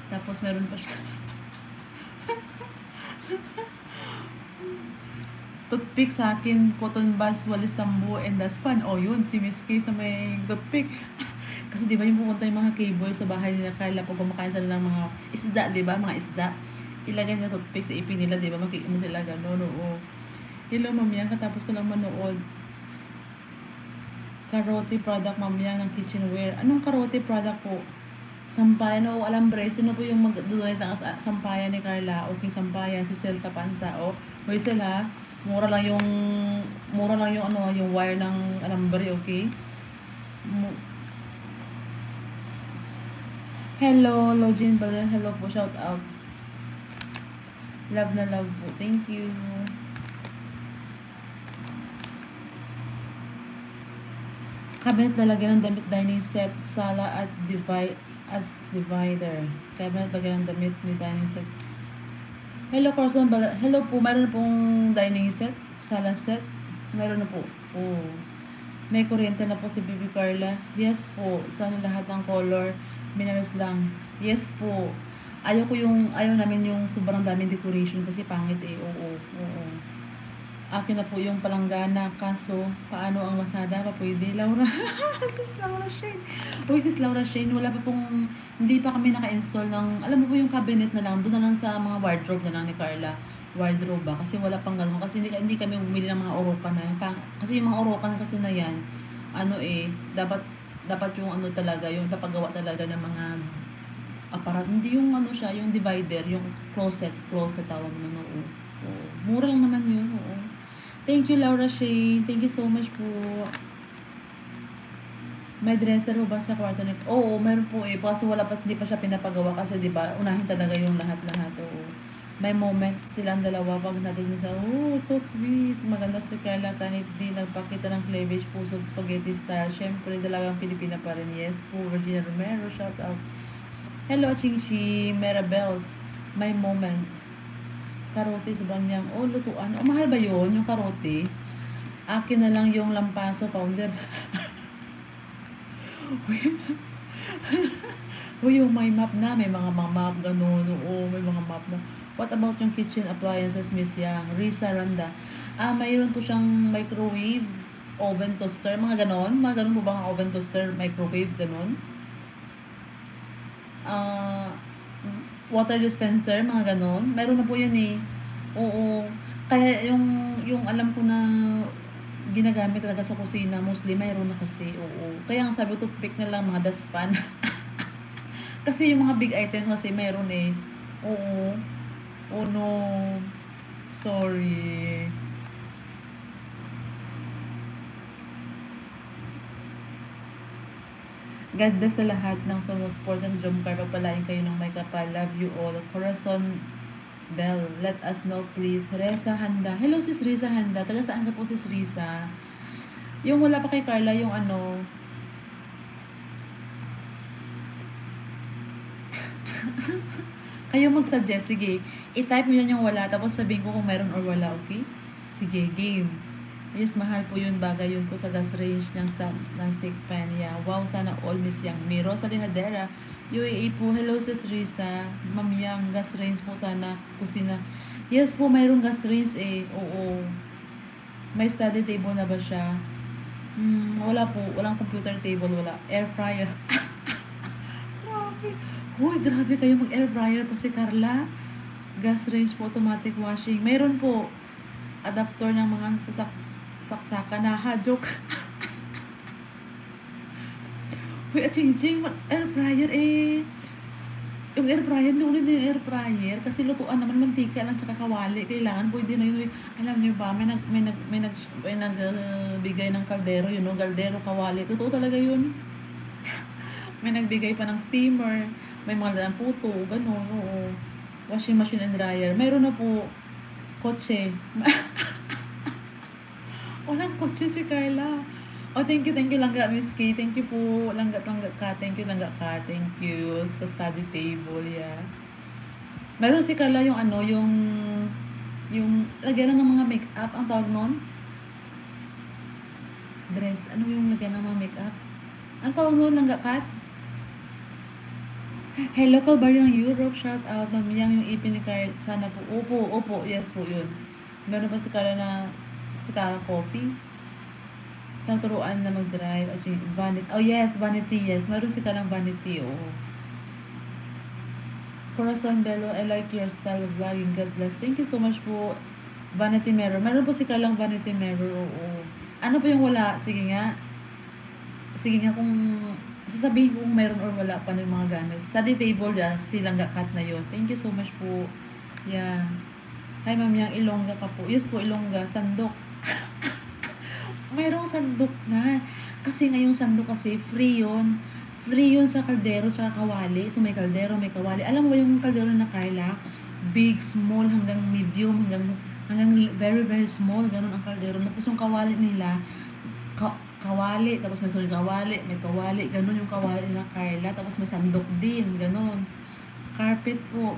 Tapos meron pa siya [LAUGHS] toothpick sa akin, cotton buds, walis tambo, and daspan. O oh, yun, si Miss K sa may toothpick. [LAUGHS] Kasi di ba yung pupunta yung mga k-boy sa bahay nila Carla pag kumakain sila ng mga isda, di ba? Mga isda. Ilagay nila toothpick sa ipin nila, di ba? Makikita sila gano'n, oo. Hello, mamiyang. Katapos ko lang manood. Karote product, mamiyang, ng kitchenware. Anong karote product po? Sampayan o alambre. Sino po yung mag-donate ng sampayan ni Carla? Okay, sampayan. Si Sel Panta. O, Hoy sila Mura lang yung mura lang yung ano, yung wire ng alambre, okay? Hello, Login Balen. Hello po, shout out. Love na love po. Thank you. Cabinet lalagyan ng damit dining set, sala at divide as divider. Cabinet lalagyan ng damit ni dining set Hello, Carson. Hello po. Meron pong dining set, sala set. Meron na po. Oh. May kuryente na po si Bibi Carla. Yes po. Sana lahat ng color. Minamis lang. Yes po. Ayaw ko yung, ayaw namin yung sobrang daming decoration kasi pangit eh. Oo, oo. Akin na po yung palanggana. Kaso, paano ang Lazada pa pwede? Laura. [LAUGHS] sis Laura Shane. Uy, sis Laura Shane, wala pa pong, hindi pa kami naka-install ng, alam mo po yung cabinet na lang, doon na lang sa mga wardrobe na lang ni Carla. Wardrobe ba? Kasi wala pang ganun. Kasi hindi, hindi kami bumili ng mga orokan na yan. Kasi yung mga orokan kasi na yan, ano eh, dapat, dapat yung ano talaga, yung papagawa talaga ng mga aparat. Hindi yung ano siya, yung divider, yung closet, closet tawag na no. Oo. Mura lang naman yun, oo. Thank you, Laura Shane. Thank you so much po. May dresser ho ba sa kwarto niyo? Oo, meron po eh. Kasi wala pa, hindi pa siya pinapagawa kasi di ba unahin talaga yung lahat-lahat. Oo. May moment silang dalawa pag natin sa, oh, so sweet. Maganda si Carla kahit di nagpakita ng cleavage, puso, spaghetti style. Siyempre, dalagang Pilipina pa rin. Yes po, Virginia Romero, shout out. Hello, Ching Chi, Marabels. My moment karote sobrang niyang, oh, lutuan. Oh, mahal ba yon yung karote? Akin na lang yung lampaso powder. [LAUGHS] [LAUGHS] Uy, yung may map na, may mga map, ganun, oo, may mga map na. What about yung kitchen appliances, Miss Yang? Risa Randa. Ah, mayroon po siyang microwave, oven toaster, mga ganon. Mga ganon po ba ang oven toaster, microwave, ganon? Ah, water dispenser, mga ganon. Meron na po yan eh. Oo. Kaya yung, yung alam ko na ginagamit talaga sa kusina, mostly mayroon na kasi. Oo. Kaya ang sabi ko, toothpick na lang mga daspan. [LAUGHS] kasi yung mga big item kasi mayroon eh. Oo. Oh no. Sorry. God bless sa lahat ng sumusport ng Drum Car. Pagpalain kayo ng may kapal. Love you all. Corazon Bell, let us know please. Reza Handa. Hello sis Reza Handa. Taga saan ka po sis Reza? Yung wala pa kay Carla, yung ano, [LAUGHS] kayo mag-suggest, sige. I-type mo yan yung wala, tapos sabihin ko kung meron or wala, okay? Sige, game. Yes, mahal po yun. Bagay yun po sa gas range ng, ng stick pan. Yeah. Wow, sana all miss yang. Mi Rosa Hadera. UAE po. Hello, sis Risa. Ma'am Yang, gas range po sana. Kusina. Yes po, mayroong gas range eh. Oo. May study table na ba siya? Hmm, wala po. Walang computer table. Wala. Air fryer. [LAUGHS] grabe. Uy, grabe kayo mag-air fryer po si Carla. Gas range po, automatic washing. Mayroon po adapter ng mga sasak saksakan na ha, joke. [LAUGHS] Uy, at ching air fryer eh. Yung air fryer, nulit yung air fryer. Kasi lutuan naman mantika lang tsaka kawali. Kailangan pwede na yun. Alam niyo ba, may nag, may nag, may nag, may nag, uh, ng kaldero, yun, know, kaldero, kawali. Totoo talaga yun. [LAUGHS] may nagbigay pa ng steamer. May mga dalang puto, gano'n, oo. Washing machine and dryer. Mayroon na po kotse. [LAUGHS] Walang kotse si Carla. Oh, thank you, thank you, Langga, Miss K. Thank you po, Langga, Langga ka. Thank you, Langga ka. Thank you sa study table, yeah. Meron si Carla yung ano, yung yung lagyan ng mga make-up, ang tawag nun? Dress. Ano yung lagyan ng mga make-up? Ang tawag nun, Langga Kat? Hey, local bar ng Europe, shout out. Mamiyang yung ipin ni Carla. Sana po. Opo, opo, yes po, yun. Meron pa si Carla na si Kara Coffee. Sa turuan na mag-drive. At yung vanity. Oh yes, vanity. Yes. Meron si Karang vanity. Oh. Corazon Bello, I like your style of vlogging. God bless. Thank you so much po. Vanity Mirror. Meron po si Karlang Vanity Mirror. Oo. Ano po yung wala? Sige nga. Sige nga kung sasabihin kung meron or wala pa ng mga gamit. Study table, ya, silang gakat na yon Thank you so much po. Yeah. Hi, ma'am, yung Ilongga ka po. Yes po, Ilongga. Sandok. [LAUGHS] mayroong sandok na. Kasi ngayong sandok kasi free yun. Free yun sa kaldero sa kawali. So may kaldero, may kawali. Alam mo yung kaldero na Carla? Big, small, hanggang medium, hanggang hanggang very, very small. Ganun ang kaldero. Tapos yung kawali nila, ka, kawali, tapos may sunod kawali, may kawali, ganun yung kawali nila Carla. Tapos may sandok din, ganun. Carpet po.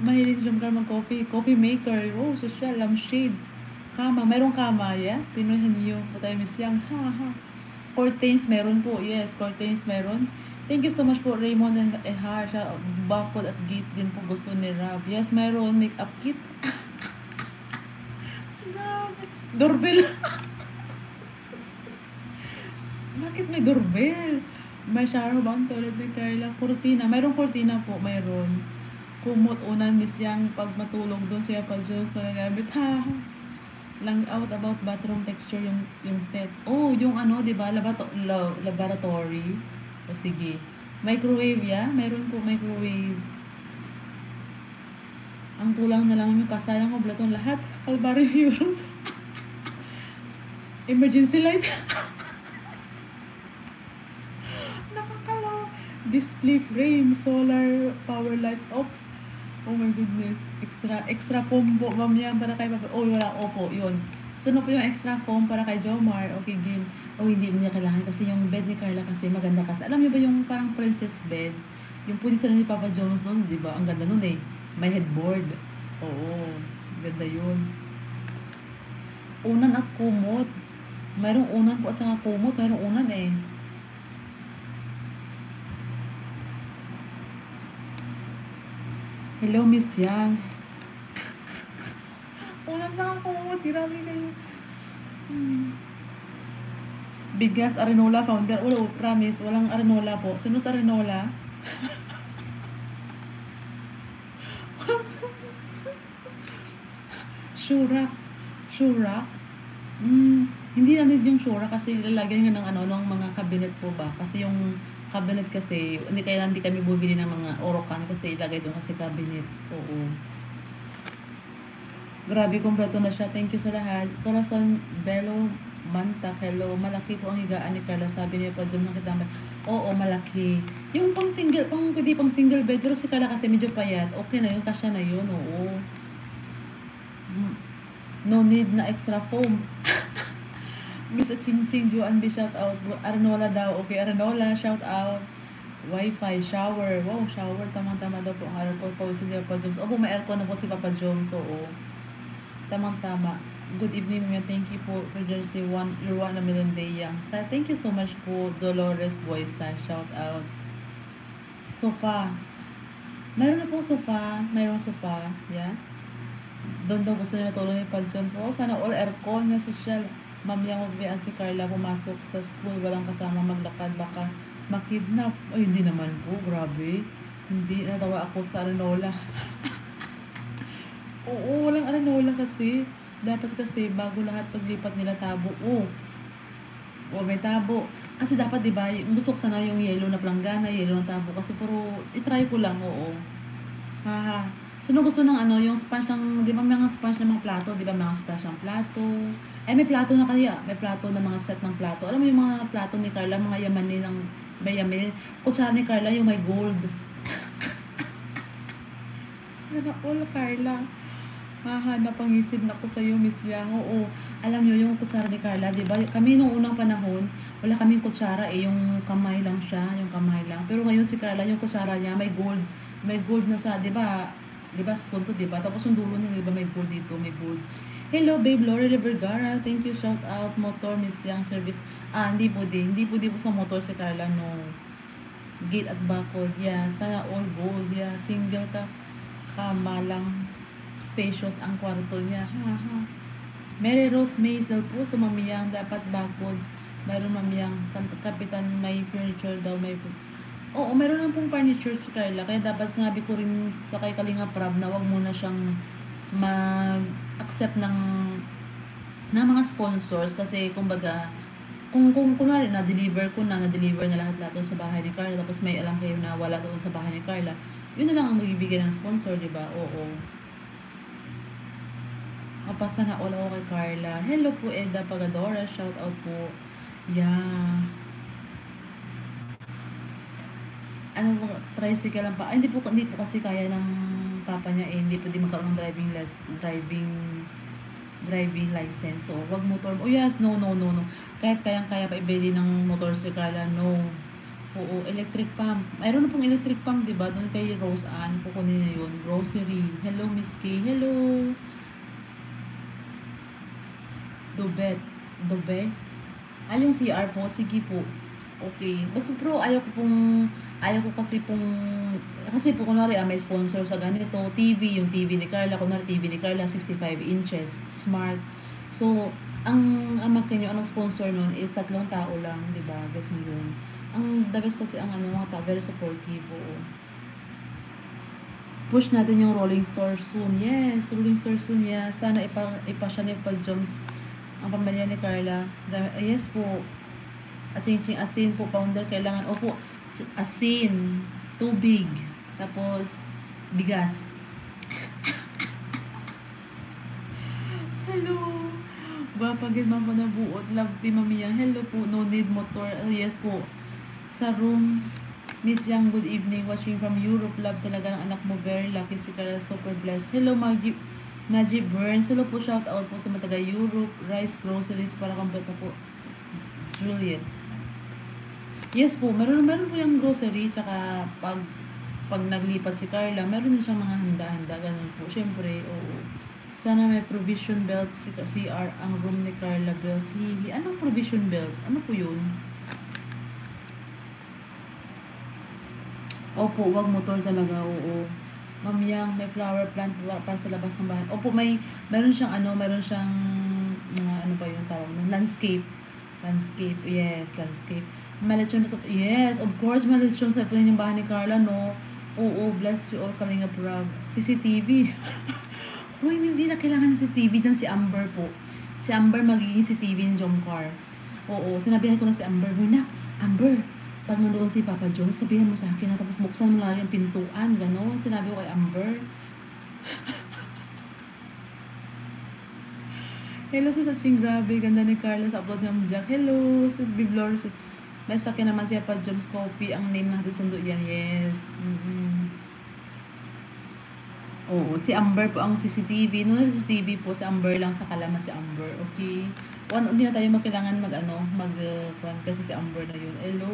Mahilig siya mag-coffee. Coffee maker. Oh, social, lampshade Kama, merong kama, yeah? Pinoy Hanyo, patay Miss Yang, ha, ha. Curtains, meron po, yes, curtains, meron. Thank you so much po, Raymond and Ehar, siya, bakod at gate din po gusto ni Rab. Yes, meron, makeup kit. [LAUGHS] Doorbell. [LAUGHS] Bakit may doorbell? May shower ba ang toilet ni Carla? Kurtina. Mayroong kurtina po. Mayroon. Kumot unan miss yang pag matulog doon siya pa Diyos na nagamit. Ha? Lang out about bathroom texture yung yung set. Oh, yung ano, 'di ba? Labato, la, laboratory. O sige. Microwave ya. Mayroon po microwave. Ang kulang na lang yung kasalang ko blaton lahat. Calvary Europe. [LAUGHS] Emergency light. [LAUGHS] Nakakalo. Display frame, solar power lights off. Oh my goodness. Extra extra combo. Ma'am yan para kay Papa. Oh, wala. Opo, yun. Sunod po yung extra foam para kay Jomar. Okay, game. Oh, hindi niya kailangan kasi yung bed ni Carla kasi maganda kasi. Alam niyo ba yung parang princess bed? Yung pwede sa ni Papa Jones noon, di ba? Ang ganda noon eh. May headboard. Oo. Ganda yun. Unan at kumot. Mayroong unan po at saka kumot. Mayroong unan eh. Hello, Miss Yang. unan saka kumot. Grabe kayo. Hmm. Bigas Arenola founder. Wala, promise. Walang Arenola po. Sino sa Arenola? [LAUGHS] Shurak. Shurak? Mm, hindi na need yung Shurak kasi lalagyan nga ng ano, ng mga cabinet po ba? Kasi yung cabinet kasi, hindi kaya hindi kami bumili ng mga orokan kasi ilagay doon kasi cabinet. Oo. Grabe, kompleto na siya. Thank you sa lahat. Corazon Belo Manta, hello. Malaki po ang higaan ni Carla. Sabi niya pa, dyan nakita mo. Oo, malaki. Yung pang single, pang pwede pang single bed, pero si Carla kasi medyo payat. Okay na yun, kasya na yun, oo. No need na extra foam. [LAUGHS] Miss Ching Juan be shout out. Arnola daw. Okay, Arnola, shout out. Wi-Fi, shower. Wow, shower. Tamang-tama daw po ang aircon po si Papa Jones. Opo, may aircon na po si Papa Jones. Oo. Tamang-tama. Good evening, mga thank you po, Sir Jersey. One, you're one a million day young. Sa, thank you so much po, Dolores Boysa. Shout out. Sofa. Mayroon na po sofa. Mayroon sofa. Yeah doon daw gusto niya natulong ni Padson. So, oh, sana all aircon na social. Mamaya magbiyan si Carla pumasok sa school, walang kasama maglakad, baka makidnap. Ay, hindi naman po, grabe. Hindi, natawa ako sa Aranola. [LAUGHS] Oo, walang Aranola kasi. Dapat kasi, bago lahat paglipat nila tabo, oh, oh may tabo. Kasi dapat, di ba, gusto ko sana yung yellow na planggana, yellow na tabo. Kasi puro, itry ko lang, oo. Haha. Sino gusto ng ano, yung sponge ng, di ba mga sponge ng mga plato, di ba mga sponge ng plato. Eh, may plato na kaya, may plato na mga set ng plato. Alam mo yung mga plato ni Carla, mga yamanin ng, may. Kutsara ni Carla, yung may gold. [LAUGHS] Sana all, Carla. Haha, napangisip na ko sa'yo, Miss Yang. Oo, alam nyo, yung kutsara ni Carla, di ba? Kami nung unang panahon, wala kaming kutsara eh, yung kamay lang siya, yung kamay lang. Pero ngayon si Carla, yung kutsara niya, may gold. May gold na sa, di ba? Di ba, spoon to, di ba? Tapos yung dulo niya, di ba, may gold dito, may gold. Hello, babe, Lori Vergara. Thank you, shout out, motor, Miss Yang Service. Ah, hindi po din. Hindi po din po sa motor si Carla, no. Gate at bakod, yeah. Sana all gold, yeah. Single ka, kama lang. Spacious ang kwarto niya. Ha, ha. Mary Rose Mays daw po, so mamiyang dapat bakod. Meron mamiyang kapitan may furniture daw, may Oo, meron lang pong furniture si Carla. Kaya dapat sinabi ko rin sa kay Kalinga Prab na wag muna siyang mag-accept ng ng mga sponsors kasi kumbaga kung kung kunwari na-deliver ko na, na-deliver na lahat-lahat doon sa bahay ni Carla tapos may alam kayo na wala doon sa bahay ni Carla, yun na lang ang magbibigay ng sponsor, di ba? Oo. Kapasa na all ako kay Carla. Hello po, Eda Pagadora. Shout out po. Yeah. ano po, tricycle lang pa. Ay, hindi po, hindi po kasi kaya ng papa niya eh. Hindi di magkaroon ng driving les, driving driving license. So, wag motor. Oh yes, no, no, no, no. Kahit kayang-kaya pa ibili ng motor si Carla, no. Oo, electric pump. Mayroon na pong electric pump, di ba? Doon kay Rose Ann, kukunin niya yun. Grocery. Hello, Miss K. Hello. Dobet. Dobe? Ay, yung CR po. Sige po. Okay. Basta pro, ayaw ko pong ayaw ko kasi pong, kasi po kunwari ah, may sponsor sa ganito, TV, yung TV ni Carla, kunwari TV ni Carla, 65 inches, smart. So, ang ang Makinyo, ang sponsor nun is tatlong tao lang, di ba? Guys yun. Ang the best kasi ang ano, mga tao, very supportive, oo. Push natin yung Rolling Store soon. Yes, Rolling Store soon, yeah. Sana ipa, ipa siya ni Joms ang pamilya ni Carla. Yes po. At chingching asin po, founder, kailangan, opo, asin, tubig, tapos bigas. Hello. Gapagin man po na buot. Love team mamiya. Hello po. No need motor. Uh, yes po. Sa room. Miss Yang, good evening. Watching from Europe. Love talaga ng anak mo. Very lucky si Carla. Super blessed. Hello, Maggie. Maggie Burns. Hello po. Shout out po sa mga taga Europe. Rice groceries para complete po. Juliet. Yes po. Meron, meron po yung grocery. Tsaka pag pag naglipat si Carla, meron din siyang mga handa-handa. Ganun po. Siyempre, oo. Sana may provision belt si CR ang room ni Carla Bells. Hihi. Anong provision belt? Ano po yun? Opo, wag motor talaga, oo. Ma'am Yang, may flower plant pa- para sa labas ng bahay. Opo, may, meron siyang ano, meron siyang, mga ano pa yung tawag? Landscape. Landscape, yes, landscape. May lechon sa, yes, of course, may lechon sa ito yung bahay ni Carla, no? Oo, bless you all, Kalinga Prab. CCTV. [LAUGHS] Uy, hindi na kailangan ng CCTV dyan si Amber po. Si Amber magiging CCTV ni Jomcar. Oo, sinabihan ko na si Amber, Uy na, Amber, pag nandoon si Papa John, sabihan mo sa akin na tapos buksan mo lang yung pintuan, gano'n. Sinabi ko kay Amber. [LAUGHS] Hello, sis Asing Grabe. Ganda ni Carla sa upload ng Jack. Hello, sis Biblor. May sakin naman siya pa Joms Coffee. Ang name natin sundo yan. Yes. mm Oo, si Amber po ang CCTV. No, CCTV po, si Amber lang sa kalama si Amber. Okay? One, hindi na tayo magkailangan mag ano, mag uh, kasi si Amber na yun. Hello.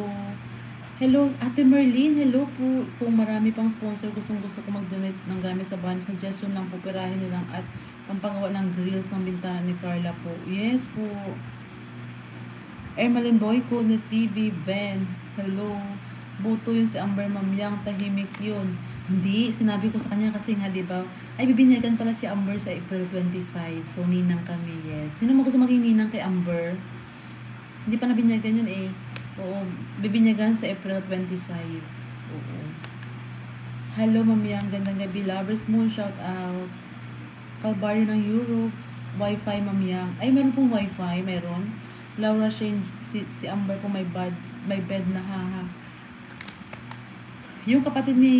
Hello, Ate Merlin. Hello po. Kung marami pang sponsor, gustong gusto ko mag-donate ng gamit sa bahay. Suggestion lang po, pirahin nilang at pampagawa ng grills ng bintana ni Carla po. Yes po. Ermalyn Boyko ni TV Ben. Hello. Buto yun si Amber Mamyang. Tahimik yun. Hindi, sinabi ko sa kanya kasi nga, di ba, ay bibinyagan pala si Amber sa April 25. So, ninang kami, yes. Sino mo gusto maging ninang kay Amber? Hindi pa nabinyagan yun eh. Oo, bibinyagan sa April 25. Oo. Hello, Mamiyang. Gandang gabi. Lovers Moon, shout out. Calvario ng Europe. Wi-Fi, Mamiyang. Ay, meron pong Wi-Fi. Meron. Laura Shane, si, si Amber po may bed, may bed na haha. Yung kapatid ni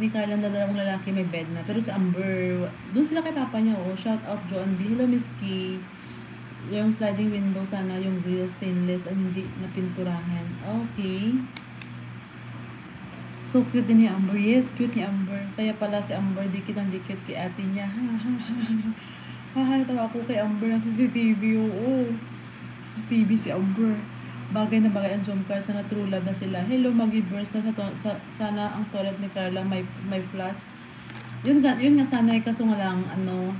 ni Carla na dalawang lalaki may bed na. Pero si Amber, doon sila kay papa niya. Oh, shout out Joan B. Hello, Miss Key. Yung sliding window sana yung grill stainless at hindi napinturahan. Okay. So cute din ni Amber. Yes, cute ni Amber. Kaya pala si Amber dikit ang dikit kay ate niya. [LAUGHS] Hahanap ako kay Amber ng CCTV. Oo. CCTV si Amber bagay na bagay ang John Car, sana true love na sila. Hello, mag-burst na sa, to- sa, sana ang toilet ni Carla may, may flash. Yun nga, yun nga sana eh, kaso nga lang, ano,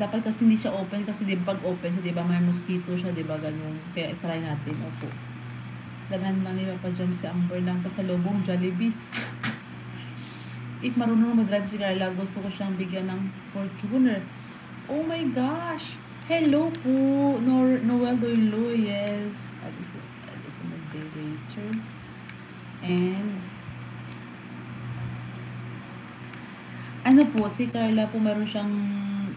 dapat kasi hindi siya open kasi di pag open siya, di ba may mosquito siya, di ba ganun. Kaya try natin, opo. Danan lang ni Papa John si Amber lang pasalubong Jollibee. [LAUGHS] If marunong mag-drive si Carla, gusto ko siyang bigyan ng Fortuner. Oh my gosh! Hello po! Nor Noel Doylo, yes. Alice, Alice moderator. And, ano po, si Carla po meron siyang,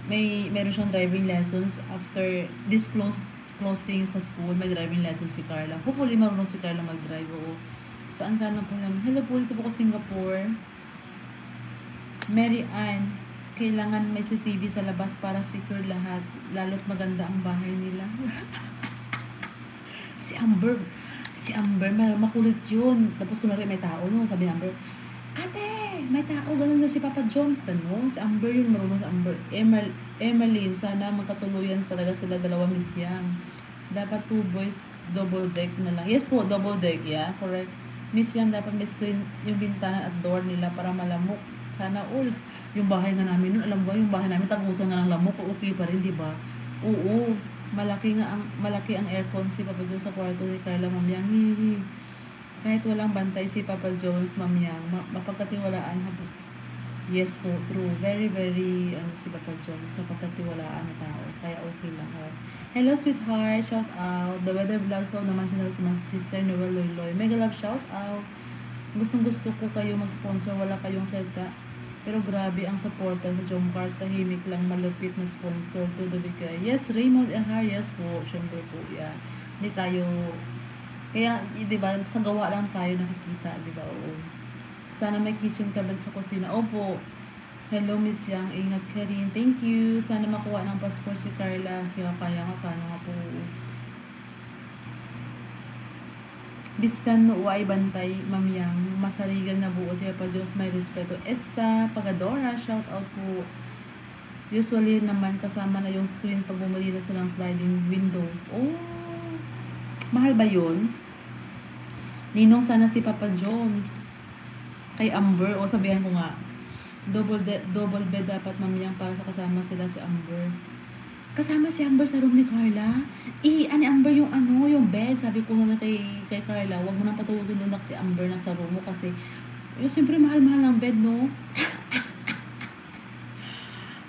may, meron siyang driving lessons after this close, closing sa school, may driving lessons si Carla. Hopefully, marunong si Carla mag-drive. Oo. Saan ka na po naman? Hello po, dito po ko Singapore. Mary Ann, kailangan may CCTV sa labas para secure lahat. Lalo't maganda ang bahay nila. [LAUGHS] si Amber, si Amber, may makulit yun. Tapos kunwari may tao, no? Sabi ni Amber, Ate, may tao, ganun na si Papa Jones, ganun. Si Amber yun, marunong si Amber. Emal, Emmeline, sana magkatuluyan talaga sila dalawa Miss Yang. Dapat two boys, double deck na lang. Yes po, double deck, yeah, correct. Miss Yang, dapat may screen yung bintana at door nila para malamok. Sana all. Yung bahay nga namin nun, alam mo ba, yung bahay namin, tagusan nga ng lamok, okay pa rin, di ba? Oo, malaki nga ang, malaki ang aircon si Papa Jones sa kwarto ni Carla Mamyang. Hihi. Kahit walang bantay si Papa Jones, Mamyang, ma- mapagkatiwalaan. hab- Yes po, true. Very, very, ano si Papa Jones, mapagkatiwalaan na tao. Kaya okay lang. Oh. Hello, sweetheart. Shout out. The weather vlog so naman sinabi sa mga sister Noel Loy Loy. Mega love shout out. Gustong gusto ko kayo mag-sponsor. Wala kayong salta. Pero grabe ang suporta sa Jomcar. Tahimik lang malupit na sponsor to the bigay. Yes, Raymond Ahar. Yes po. Siyempre po. Yeah. Hindi tayo kaya, di ba, sa gawa lang tayo nakikita, di ba? Oo. Sana may kitchen cabinet sa kusina. Opo. Hello, Miss Yang. Ingat ka rin. Thank you. Sana makuha ng passport si Carla. Kaya kaya nga sana nga po. Biskan no ay bantay, Ma'am Yang. Masarigan na buo siya pa Diyos may respeto. Esa, Pagadora, shout out po. Usually naman kasama na yung screen pag bumuli na silang sliding window. Oh, mahal ba yun? Ninong sana si Papa Jones kay Amber o sabihan ko nga double de, double bed dapat mamiyang para sa kasama sila si Amber kasama si Amber sa room ni Carla i ani Amber yung ano yung bed sabi ko naman kay kay Carla wag mo nang patulogin doon si Amber nang sa room mo kasi yung siyempre mahal-mahal ang bed no [LAUGHS]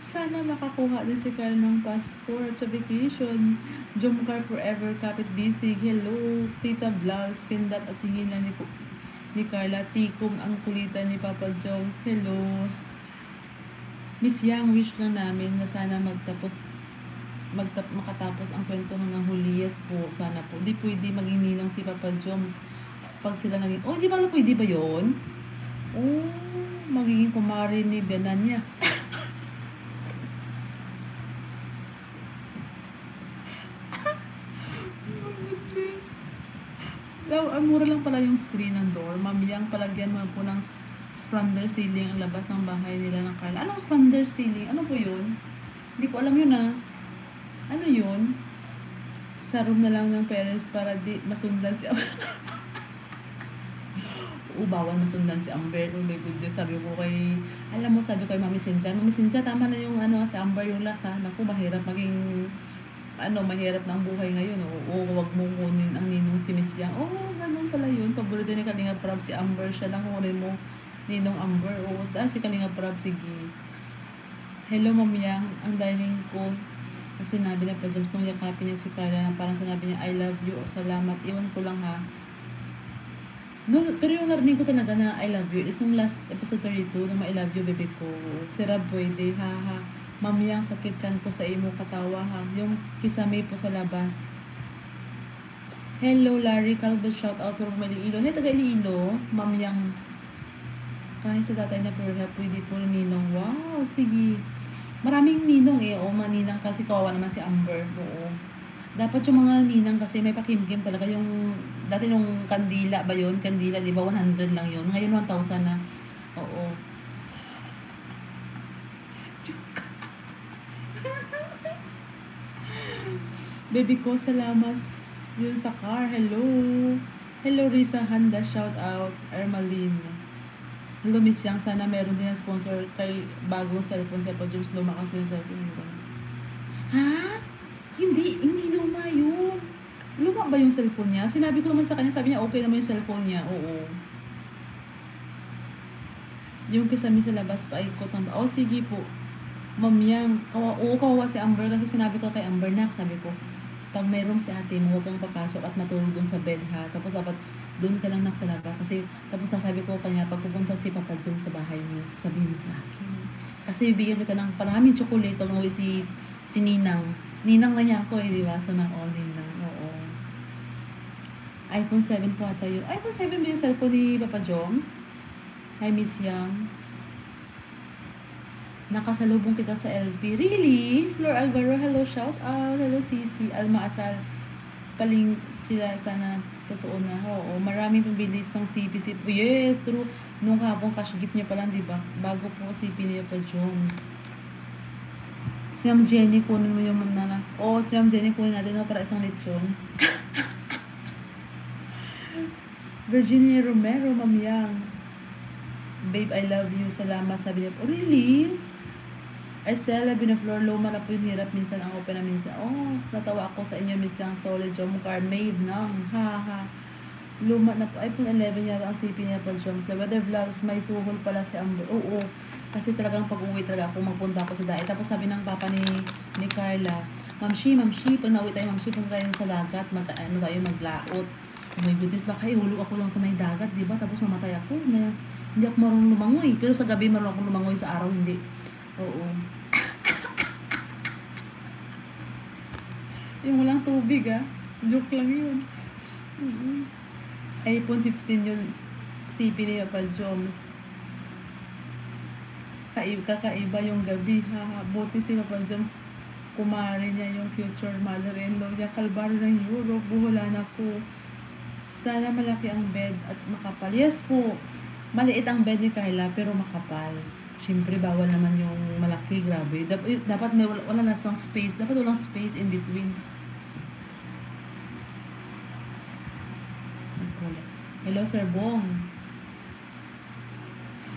sana makakuha din si Carla ng passport sa vacation Jomcar Forever Kapit Bisig Hello Tita Vlogs Kindat at tingin na ni ni Carla Tikom ang kulitan ni Papa Jones. Hello. Miss Yang, wish lang namin na sana magtapos magtap makatapos ang kwento hanggang huli. Yes po, sana po. Di pwede maging ninang si Papa Jones pag sila naging, oh, di ba na pwede ba yon? Oh, magiging kumari ni Benanya. [LAUGHS] Daw, ang mura lang pala yung screen ng door. Mamiyang palagyan mo po ng splander ceiling ang labas ng bahay nila ng Carla. Anong splander ceiling? Ano po yun? Hindi ko alam yun ah. Ano yun? Sa room na lang ng parents para di masundan si Ubawan [LAUGHS] masundan si Amber. Oh my goodness. Sabi ko kay, alam mo, sabi ko kay Mami Cynthia, Mami Cynthia, tama na yung ano, si Amber yung lasa. Naku, mahirap maging ano, mahirap ang buhay ngayon. O, o wag mo kunin ang ninong si Miss Yang. Oh, ganun pala yun. Paborito ni Kalinga Prab si Amber. Siya lang kunin mo ninong Amber. O, sa si Kalinga Prab, sige. Hello, Ma'am Yang. Ang dining ko, sinabi na pa James nung yakapin niya si Carla na parang sinabi niya, I love you salamat. Iwan ko lang ha. No, pero yung narinig ko talaga na I love you is nung last episode 32 nung I love you, baby ko. Si Rab Boyde, ha ha. Mamiyang sakit yan ko sa imo katawa ha. Yung kisame po sa labas. Hello Larry Calvo, shout out from Maliilo. Hey, taga Iloilo. Mamiyang kahit sa tatay na pero pwede po ninong. Wow, sige. Maraming ninong eh. O maninang kasi kawawa naman si Amber. Oo. Dapat yung mga ninang kasi may pakimkim talaga yung dati yung kandila ba yun? Kandila, di ba? 100 lang yun. Ngayon 1,000 na. Oo. [LAUGHS] Baby ko, salamat yun sa car. Hello. Hello, Risa Handa. Shout out. Ermaline. Miss Yang. Sana meron din ang sponsor kay bagong cellphone. Cellphone James Luma kasi yung cellphone. Ha? Hindi. Hindi luma yun. Luma ba yung cellphone niya? Sinabi ko naman sa kanya. Sabi niya, okay naman yung cellphone niya. Oo. Yung kasami sa labas pa ikot ng... Oh, sige po. Ma'am Yang, kawa, oo, kawawa si Amber kasi sinabi ko kay Amber na, sabi ko, pag mayroong si ate mo, huwag kang papasok at matulog doon sa bed ha. Tapos dapat doon ka lang naksalaba. Kasi tapos nasabi ko kanya, pag pupunta si Papa Joe sa bahay niyo, sasabihin mo sa akin. Kasi bibigyan kita ng maraming chocolate pag umuwi si, si Ninang. Ninang na niya ako eh, di ba? So na all Ninang. Oo. iPhone 7 po ata yun. iPhone 7 ba yung cellphone ni Papa Jones? Hi, Miss Young. Nakasalubong kita sa LP. Really? Flor Alvaro, hello, shout out. Hello, Sisi. Alma Asal. Paling sila sana totoo na. Oo, maraming pabilis ng CPC. Yes, true. Nung hapon cash gift niya pa lang, di ba? Bago po CP niya pa Jones. Si Ma'am Jenny, kunin mo yung ma'am na Oo, oh, si Ma'am Jenny, kunin natin no, para isang lechon. [LAUGHS] Virginia Romero, Ma'am Yang. Babe, I love you. Salamat. Sabi niya, oh, really? Arcela, binaflor, luma na hirap minsan ang open na minsan. Oh, natawa ako sa inyo, Miss Yang Solid, Jom Car, Maeve nang, ha ha. Luma na po, iPhone 11 yata ang CP niya po, Jom. Sa weather vlogs, may suhol pala si Amber. Oo, Kasi talagang pag-uwi talaga ako, magpunta ako sa dagat. Tapos sabi ng papa ni, ni Carla, Ma'am Shi, Ma'am Shi, pag nauwi tayo, Ma'am Shi, punta tayo sa dagat, mag, ano tayo, maglaot. Oh my goodness, baka ihulog ako lang sa may dagat, di ba? Tapos mamatay ako. Na, hindi ako marunong lumangoy. Pero sa gabi marunong ako lumangoy, sa araw hindi. Oo. Yung walang tubig, ah. Joke lang yun. Mm-hmm. iPhone 15 yun. CP ni Papa Joms kakaiba, kakaiba yung gabi ha. Buti si Papa Jones, kumari niya yung future mother-in-law niya. Kalbaro ng Europe, buhulan ako. Sana malaki ang bed at makapal. Yes po, maliit ang bed ni Carla pero makapal. Siyempre, bawal naman yung malaki, grabe. Dapat, dapat may wala, wala na space. Dapat walang space in between. Hello, Sir Bong.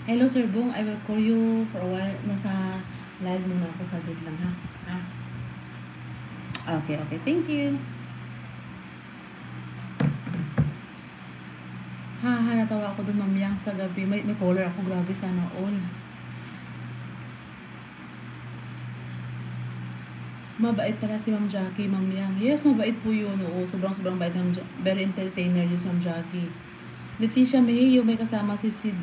Hello, Sir Bong. I will call you for a while. Nasa live muna ako. Saglit lang, ha? ha? Okay, okay. Thank you. Ha, ha, natawa ako dun mamiyang sa gabi. May, may collar ako. Grabe, sana all. Mabait pala si Ma'am Jackie, Ma'am Yang. Yes, mabait po yun. Oo, sobrang-sobrang bait. Very entertainer yun si Ma'am Jackie. Leticia Mejio, may kasama si Sid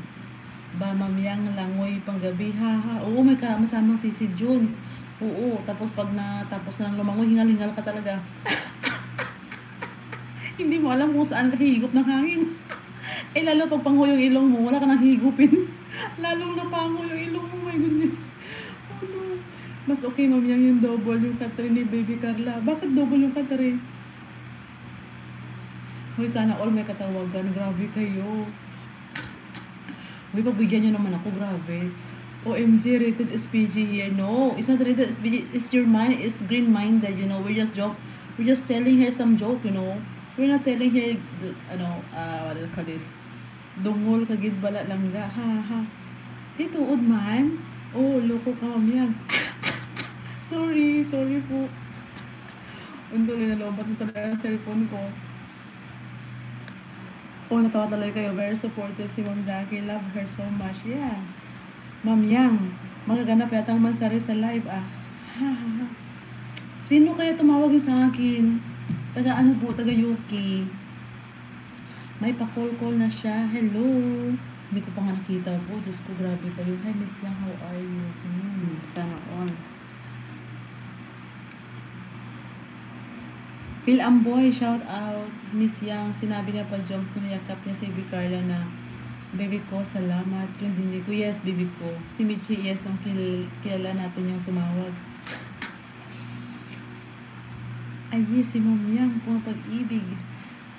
ba mamiyang langoy panggabi ha ha oo may kasamang sisid yun oo tapos pag na tapos na lumangoy hingal-hingal ka talaga [LAUGHS] hindi mo alam kung saan ka higop ng hangin [LAUGHS] eh lalo pag pango yung ilong mo wala ka nang higupin [LAUGHS] lalong napango yung ilong mo my goodness mas okay mamiyang yung double yung katri ni baby Carla bakit double yung katri Hoy, sana all may katawagan. Grabe kayo. Uy, pagbigyan nyo naman ako, grabe. OMG, rated SPG here. No, it's not rated SPG. It's your mind is green-minded, you know. We're just joke. We're just telling her some joke, you know. We're not telling her, ano, uh, what do you call this? Dungol, kagid bala lang ga. Ha, ha. Dito, ud man. Oh, loko ka, mamiyag. sorry, sorry po. Undo, linalobat na talaga sa cellphone ko. Oh, natawa talaga kayo. Very supportive si Ma'am Jackie. Love her so much. Yeah. Ma'am Yang, magaganap yata ang mansari sa live ah. Sino kaya tumawag sa akin? Taga ano po, taga UK. May pa-call-call na siya. Hello. Hindi ko pa nga nakita po. Diyos ko, grabe kayo. Hi, Miss Yang, how are you? Hmm, sana on. Phil Amboy, shout out. Miss Yang, sinabi niya pa Jones kung niyakap niya si Carla na Baby ko, salamat. Yung hindi ko, yes, baby ko. Si Michi, yes, ang kil kilala natin yung tumawag. Ay, yes, si Mom Yang, po pag-ibig.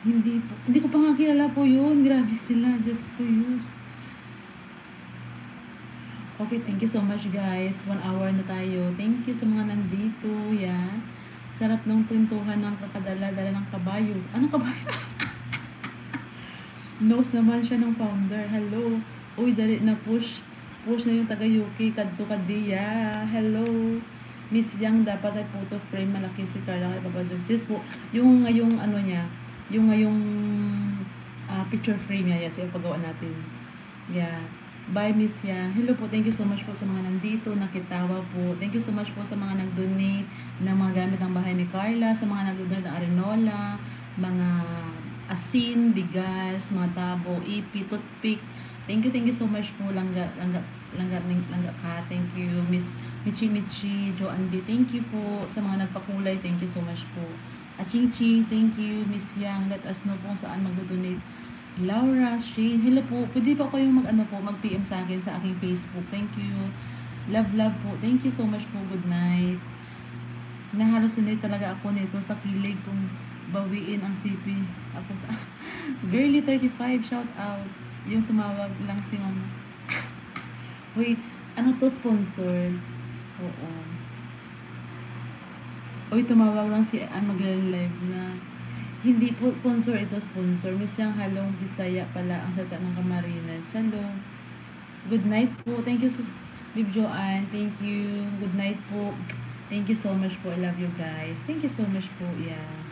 Hindi po, hindi ko pa nga kilala po yun. Grabe sila, Diyos ko, yus. Okay, thank you so much guys. One hour na tayo. Thank you sa mga nandito. Yeah. Sarap ng pintuhan ng kakadala-dala ng kabayo. Anong kabayo? [LAUGHS] Nose naman siya ng founder. Hello. Uy, dali na push. Push na yung taga-Yuki. Kadto kadiya. Hello. Miss Yang, dapat ay photo frame. Malaki si Carla kay Papa Jobs. Yes po. Yung ngayong ano niya, yung ngayong uh, picture frame niya. Yes, yung paggawa natin. Yeah. Bye, Miss Yang. Hello po. Thank you so much po sa mga nandito. Nakitawa po. Thank you so much po sa mga nag-donate ng mga gamit ng bahay ni Carla, sa mga nag-donate ng arenola, mga asin, bigas, mga tabo, ipi, toothpick. Thank you, thank you so much po, Langga, Langga, Langga, Langga ka. Thank you, Miss Michi Michi, Joanne B. Thank you po sa mga nagpakulay. Thank you so much po. At Ching Ching, thank you, Miss Yang. Let us know po saan mag-donate Laura, Shane, hello po. Pwede pa kayong mag, ano po, mag-PM sa akin sa aking Facebook. Thank you. Love, love po. Thank you so much po. Good night. Nahalusinate talaga ako nito sa kilig kung bawiin ang CP. Ako sa... Girly 35, shout out. Yung tumawag lang si mama. [LAUGHS] Wait, ano to sponsor? Oo. Uy, tumawag lang si ang mag-live na hindi po sponsor ito sponsor. Miss Yang Halong Bisaya pala ang sata ng Camarines. Hello. Good night po. Thank you, Sus Bib Joanne. Thank you. Good night po. Thank you so much po. I love you guys. Thank you so much po. Yeah.